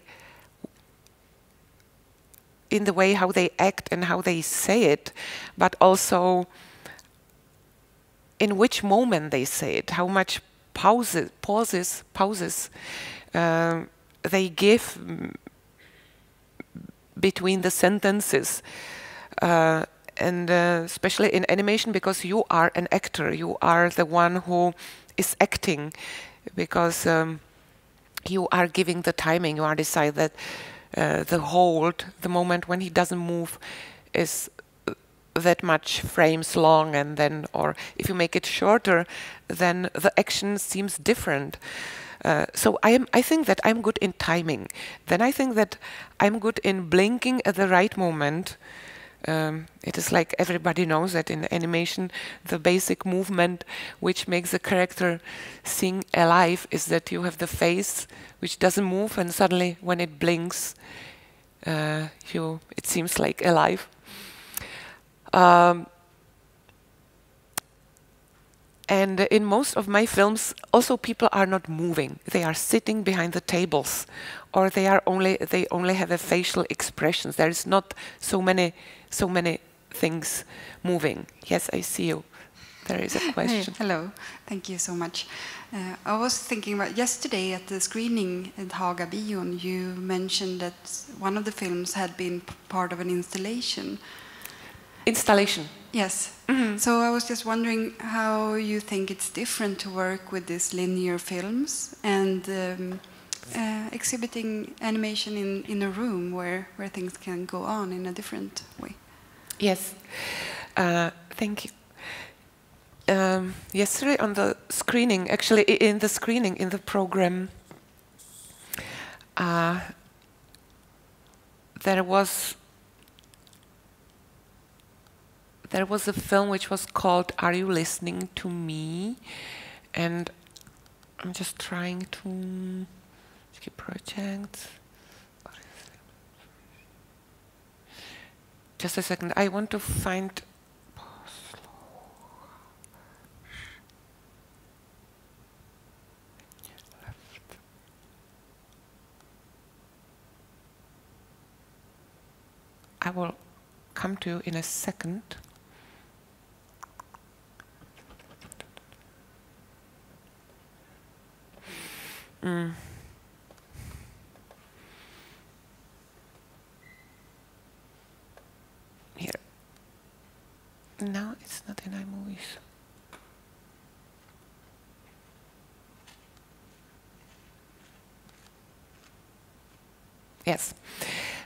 in the way how they act and how they say it, but also in which moment they say it, how much pauses, pauses, pauses uh, they give between the sentences. Uh, and uh, especially in animation, because you are an actor, you are the one who is acting, because um, you are giving the timing, you are decide that uh, the hold, the moment when he doesn't move, is that much frames long and then or if you make it shorter then the action seems different. Uh, so I am I think that I'm good in timing. Then I think that I'm good in blinking at the right moment um, it is like everybody knows that in animation the basic movement which makes the character seem alive is that you have the face which doesn't move and suddenly when it blinks uh, you it seems like alive. Um, and in most of my films, also people are not moving. They are sitting behind the tables, or they are only they only have a facial expressions. There is not so many so many things moving. Yes, I see you. There is a question. Hey, hello, thank you so much. Uh, I was thinking about yesterday at the screening at Hagabion, you mentioned that one of the films had been part of an installation installation. Yes. Mm -hmm. So I was just wondering how you think it's different to work with these linear films and um, uh, exhibiting animation in, in a room where, where things can go on in a different way. Yes. Uh, thank you. Um, yesterday on the screening, actually in the screening in the program, uh, there was there was a film which was called Are You Listening to Me? And I'm just trying to project. Just a second. I want to find. I will come to you in a second. Mm. Here. No, it's not in iMovies. Yes.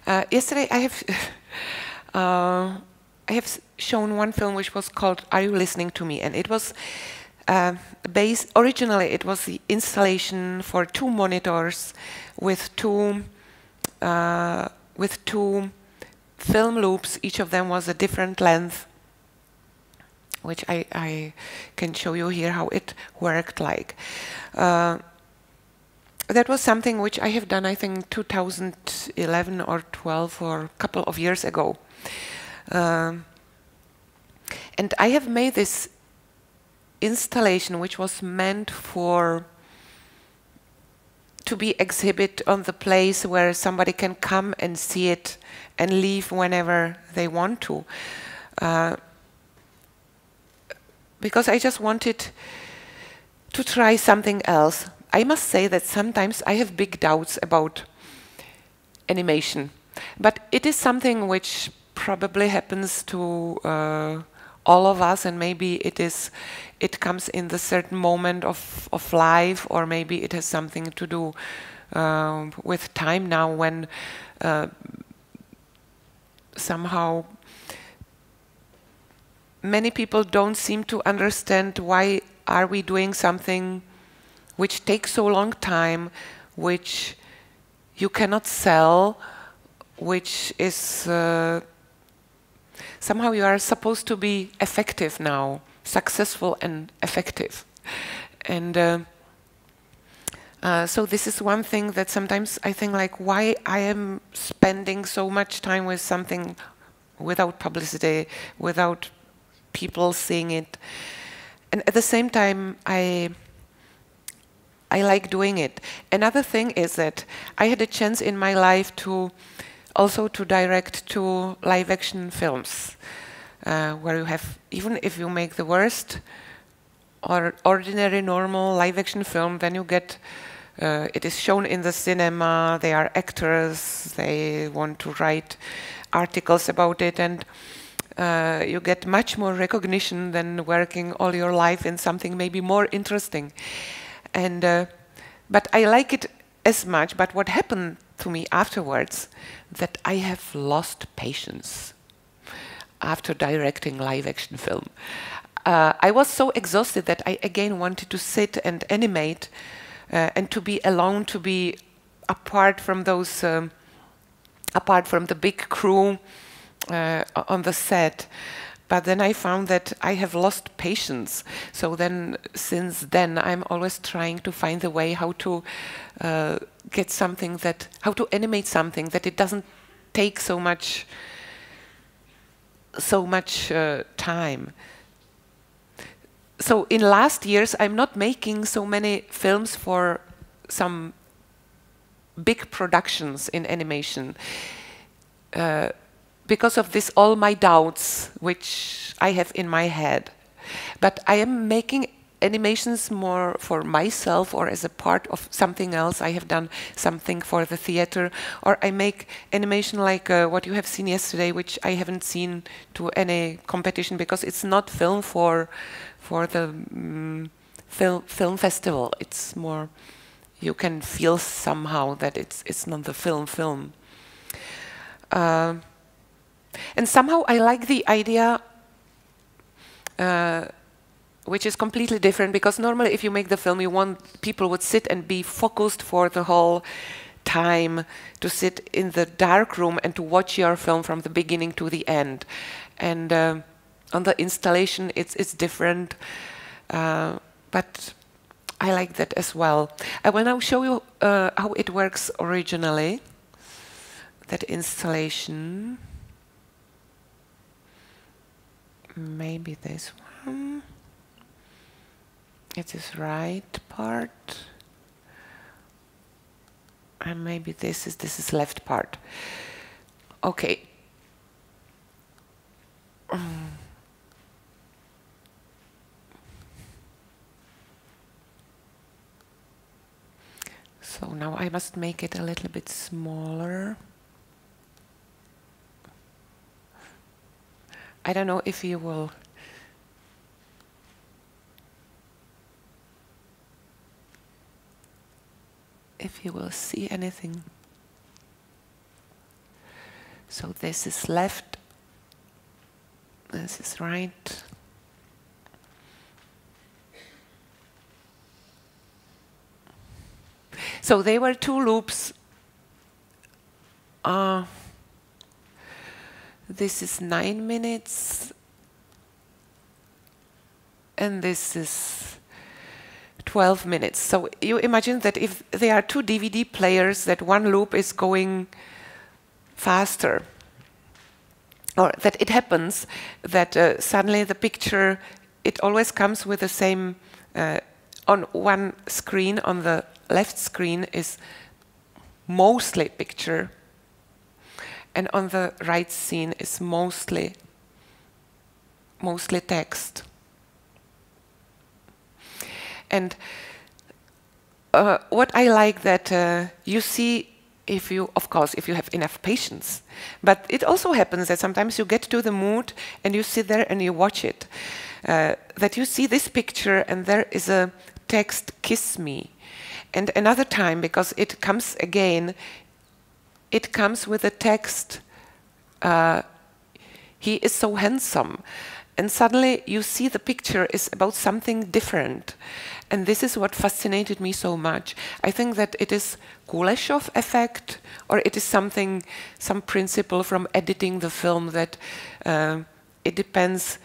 Uh, yesterday I have uh, I have shown one film which was called Are You Listening to Me? And it was uh, base, originally it was the installation for two monitors with two uh, with two film loops. Each of them was a different length, which I, I can show you here how it worked like. Uh, that was something which I have done, I think, 2011 or 12 or a couple of years ago. Um, and I have made this installation which was meant for to be exhibit on the place where somebody can come and see it and leave whenever they want to. Uh, because I just wanted to try something else. I must say that sometimes I have big doubts about animation, but it is something which probably happens to uh, all of us and maybe it is it comes in the certain moment of, of life or maybe it has something to do uh, with time now when uh, somehow many people don't seem to understand why are we doing something which takes so long time which you cannot sell which is uh, somehow you are supposed to be effective now, successful and effective. And uh, uh, so this is one thing that sometimes I think like why I am spending so much time with something without publicity, without people seeing it. And at the same time, I I like doing it. Another thing is that I had a chance in my life to also to direct two live action films uh, where you have, even if you make the worst or ordinary normal live action film, then you get, uh, it is shown in the cinema, they are actors, they want to write articles about it, and uh, you get much more recognition than working all your life in something maybe more interesting. And, uh, but I like it as much, but what happened to me afterwards that I have lost patience. after directing live action film. Uh, I was so exhausted that I again wanted to sit and animate uh, and to be alone, to be apart from those, um, apart from the big crew uh, on the set. But then I found that I have lost patience. So then, since then, I'm always trying to find a way how to uh, get something that, how to animate something that it doesn't take so much, so much uh, time. So in last years, I'm not making so many films for some big productions in animation. Uh, because of this all my doubts which I have in my head. But I am making animations more for myself or as a part of something else. I have done something for the theater, or I make animation like uh, what you have seen yesterday, which I haven't seen to any competition because it's not film for for the um, film film festival. It's more you can feel somehow that it's it's not the film film. Uh, and somehow I like the idea, uh, which is completely different, because normally if you make the film, you want people would sit and be focused for the whole time to sit in the dark room and to watch your film from the beginning to the end. And uh, on the installation, it's, it's different, uh, but I like that as well. I will now show you uh, how it works originally, that installation maybe this one. It is right part. And maybe this is this is left part. Okay. So now I must make it a little bit smaller I don't know if you will if you will see anything. So this is left, this is right. So they were two loops. Uh, this is nine minutes and this is 12 minutes. So you imagine that if there are two DVD players, that one loop is going faster. Or that it happens that uh, suddenly the picture, it always comes with the same, uh, on one screen, on the left screen is mostly picture and on the right scene is mostly mostly text. And uh, what I like that uh, you see if you, of course, if you have enough patience. But it also happens that sometimes you get to the mood and you sit there and you watch it. Uh, that you see this picture and there is a text, kiss me. And another time, because it comes again, it comes with a text, uh, he is so handsome. And suddenly you see the picture is about something different. And this is what fascinated me so much. I think that it is Kuleshov effect, or it is something, some principle from editing the film that uh, it depends,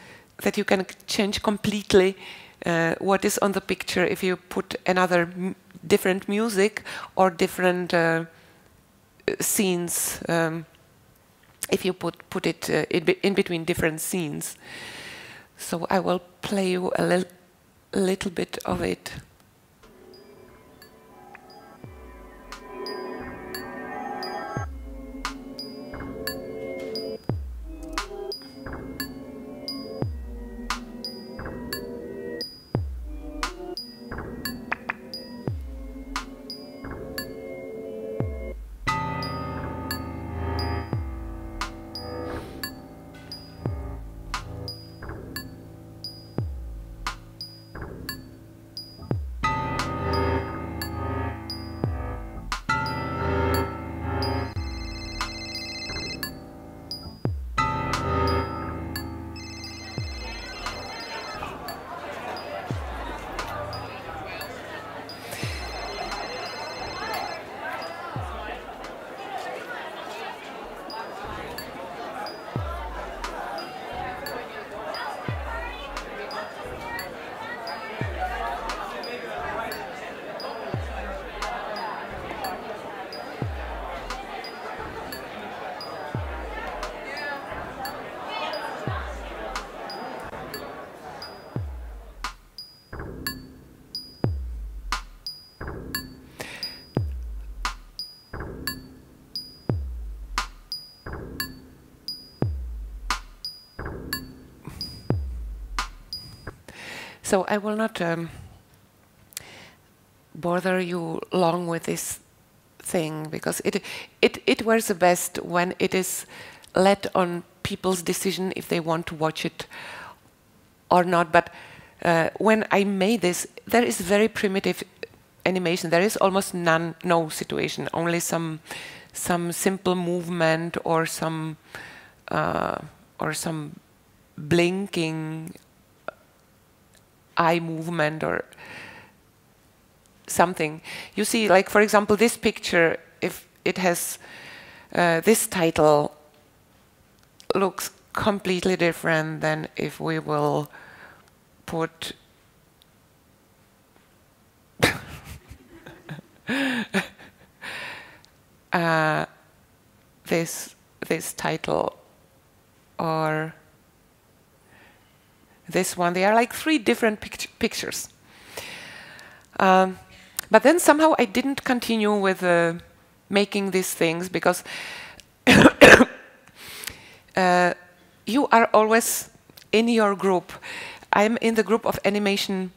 that you can change completely uh, what is on the picture if you put another different music or different uh, scenes um, if you put put it uh, in, in, between different scenes. So I will play you a li little bit of it. So I will not um, bother you long with this thing because it, it, it works the best when it is let on people's decision if they want to watch it or not. But uh, when I made this, there is very primitive animation. There is almost none, no situation, only some, some simple movement or some, uh, or some blinking eye movement or something. You see, like for example, this picture, if it has uh, this title, looks completely different than if we will put uh, this this title or this one. They are like three different pict pictures. Um, but then somehow I didn't continue with uh, making these things because uh, you are always in your group. I'm in the group of animation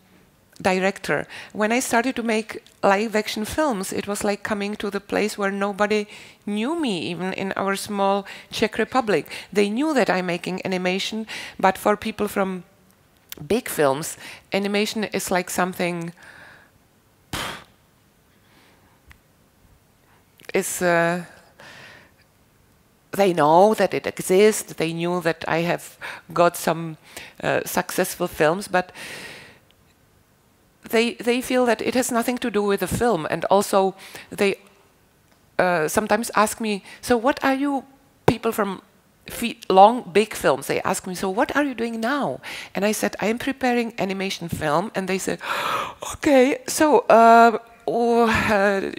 director. When I started to make live action films, it was like coming to the place where nobody knew me, even in our small Czech Republic. They knew that I'm making animation, but for people from big films, animation is like something is uh, they know that it exists. They knew that I have got some uh, successful films, but they they feel that it has nothing to do with the film, and also they uh, sometimes ask me, "So what are you people from?" Long big films they ask me so what are you doing now and i said i am preparing animation film and they said okay so uh, oh, uh,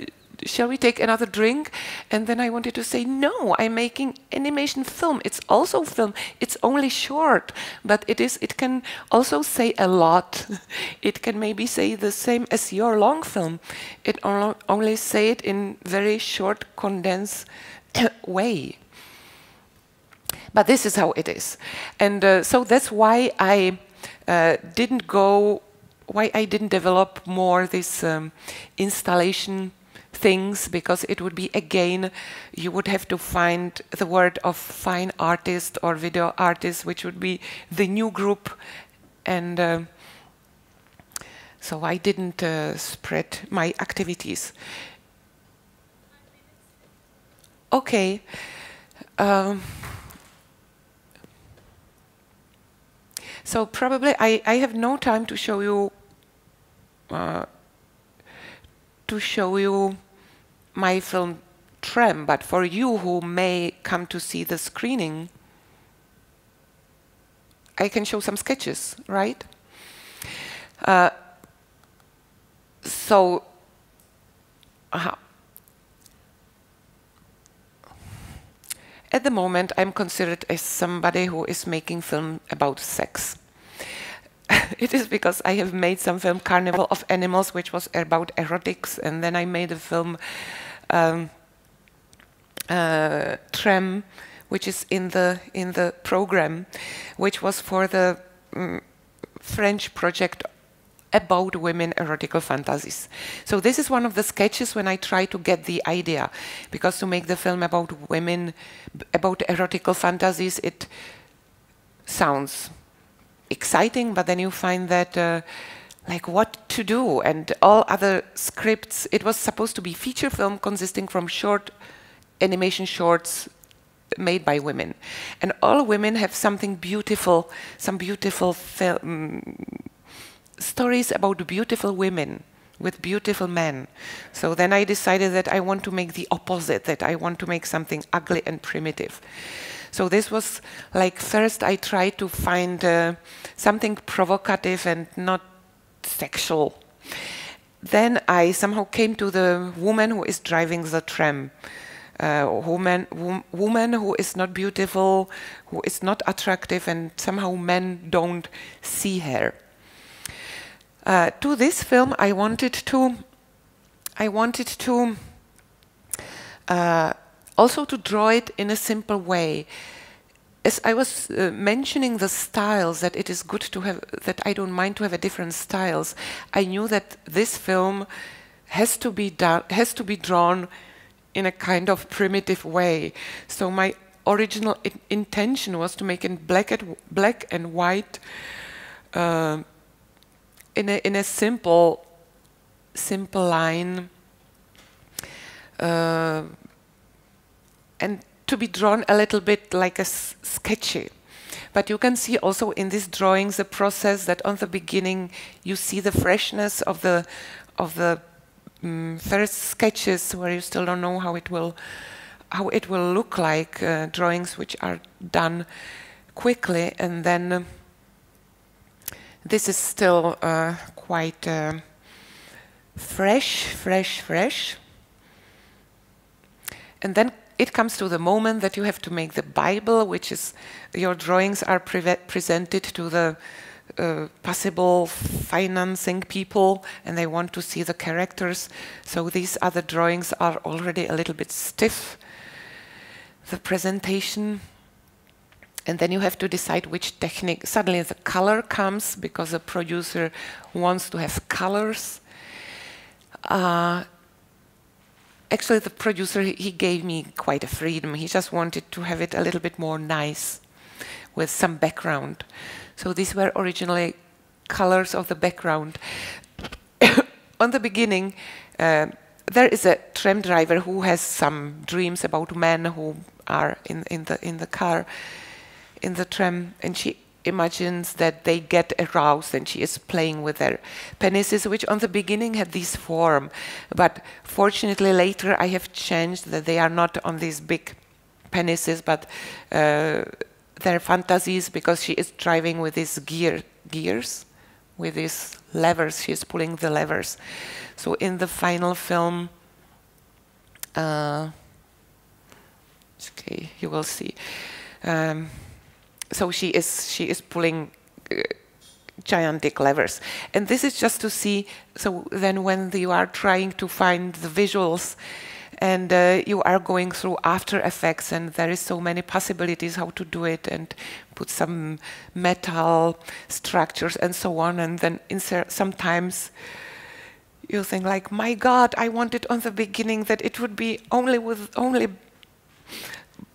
shall we take another drink? And then I wanted to say, no, I'm making animation film. It's also film. It's only short, but it is. It can also say a lot. it can maybe say the same as your long film. It only say it in very short, condensed way. But this is how it is, and uh, so that's why I uh, didn't go why I didn't develop more this um, installation things because it would be again you would have to find the word of fine artist or video artist which would be the new group. And uh, so I didn't uh, spread my activities. Okay. Um, so probably I, I have no time to show you uh, to show you my film Tram, but for you who may come to see the screening, I can show some sketches, right? Uh, so, uh, at the moment, I'm considered as somebody who is making film about sex. It is because I have made some film Carnival of Animals, which was about erotics, and then I made a film um, uh, Tram, which is in the in the program, which was for the um, French project about women erotical fantasies. So this is one of the sketches when I try to get the idea, because to make the film about women, about erotical fantasies, it sounds exciting, but then you find that uh, like what to do and all other scripts. It was supposed to be feature film consisting from short animation shorts made by women. And all women have something beautiful, some beautiful film, stories about beautiful women with beautiful men. So then I decided that I want to make the opposite, that I want to make something ugly and primitive. So this was like first I tried to find uh, something provocative and not sexual. Then I somehow came to the woman who is driving the tram. Uh, woman, wom woman who is not beautiful, who is not attractive, and somehow men don't see her. Uh, to this film, I wanted to, I wanted to uh, also to draw it in a simple way. as I was uh, mentioning the styles, that it is good to have, that I don't mind to have a different styles, I knew that this film has to be done, has to be drawn in a kind of primitive way. So my original intention was to make it black and black and white, uh, in a in a simple, simple line, uh, and to be drawn a little bit like a sketchy. But you can see also in these drawings the process that on the beginning you see the freshness of the of the um, first sketches where you still don't know how it will how it will look like uh, drawings which are done quickly and then uh, this is still uh, quite uh, fresh fresh fresh and then it comes to the moment that you have to make the Bible, which is your drawings are pre presented to the uh, possible financing people and they want to see the characters. So these other drawings are already a little bit stiff. The presentation. And then you have to decide which technique. Suddenly the color comes because the producer wants to have colors. Uh, actually the producer he gave me quite a freedom. He just wanted to have it a little bit more nice with some background. So these were originally colors of the background. On the beginning uh, there is a tram driver who has some dreams about men who are in, in the in the car in the tram and she imagines that they get aroused and she is playing with their penises, which on the beginning had this form. But fortunately, later I have changed that they are not on these big penises, but uh, their fantasies because she is driving with these gear, gears, with these levers. She is pulling the levers. So in the final film, uh, okay, you will see. Um, so she is she is pulling uh, gigantic levers. And this is just to see so then when you are trying to find the visuals and uh, you are going through after effects and there is so many possibilities how to do it and put some metal structures and so on and then insert sometimes you think like my god i wanted on the beginning that it would be only with only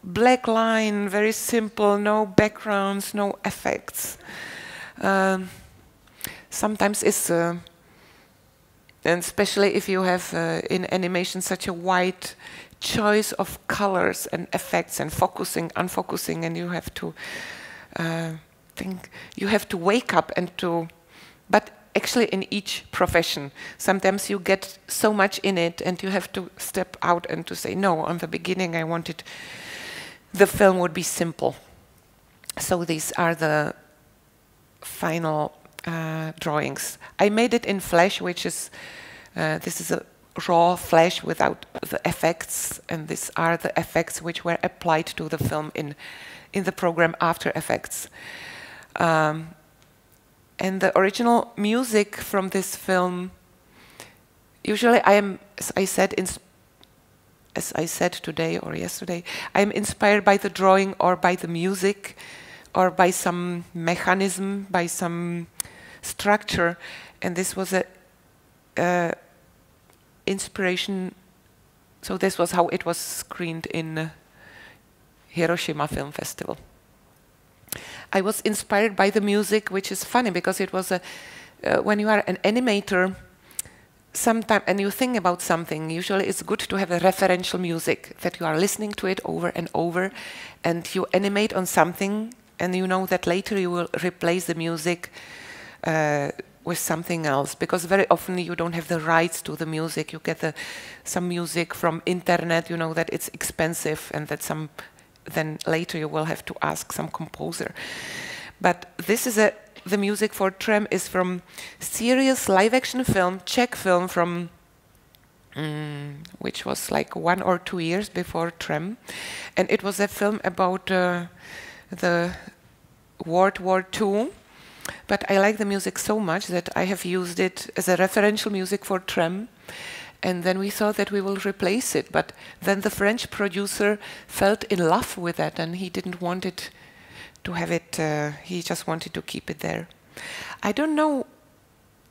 black line, very simple, no backgrounds, no effects. Um, sometimes it's, uh, and especially if you have uh, in animation such a wide choice of colors and effects and focusing, unfocusing, and you have to uh, think, you have to wake up and to, but actually in each profession, sometimes you get so much in it and you have to step out and to say, no, on the beginning I wanted the film would be simple. So these are the final uh, drawings. I made it in Flash, which is, uh, this is a raw Flash without the effects, and these are the effects which were applied to the film in, in the program After Effects. Um, and the original music from this film, usually I am, as I said, as I said today or yesterday, I'm inspired by the drawing or by the music or by some mechanism, by some structure. And this was a uh, inspiration. So this was how it was screened in Hiroshima Film Festival. I was inspired by the music, which is funny because it was a, uh, when you are an animator, sometimes, and you think about something, usually it's good to have a referential music that you are listening to it over and over, and you animate on something, and you know that later you will replace the music uh, with something else because very often you don't have the rights to the music. You get the, some music from internet, you know that it's expensive, and that some then later you will have to ask some composer. But this is a the music for Tram is from serious live-action film, Czech film from um, which was like one or two years before Tram, and it was a film about uh, the World War II. But I like the music so much that I have used it as a referential music for Tram. And then we thought that we will replace it. But then the French producer felt in love with that and he didn't want it to have it. Uh, he just wanted to keep it there. I don't know.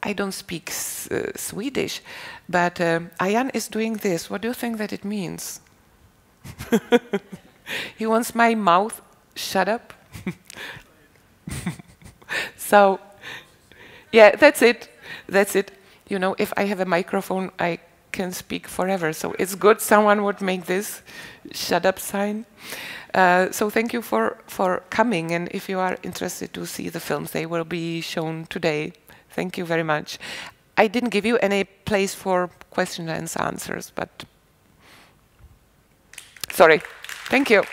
I don't speak uh, Swedish, but uh, Ajan is doing this. What do you think that it means? he wants my mouth shut up. so, yeah, that's it. That's it. You know, if I have a microphone, I can speak forever. So it's good someone would make this shut up sign. Uh, so thank you for, for coming. And if you are interested to see the films, they will be shown today. Thank you very much. I didn't give you any place for questions and answers, but sorry. Thank you.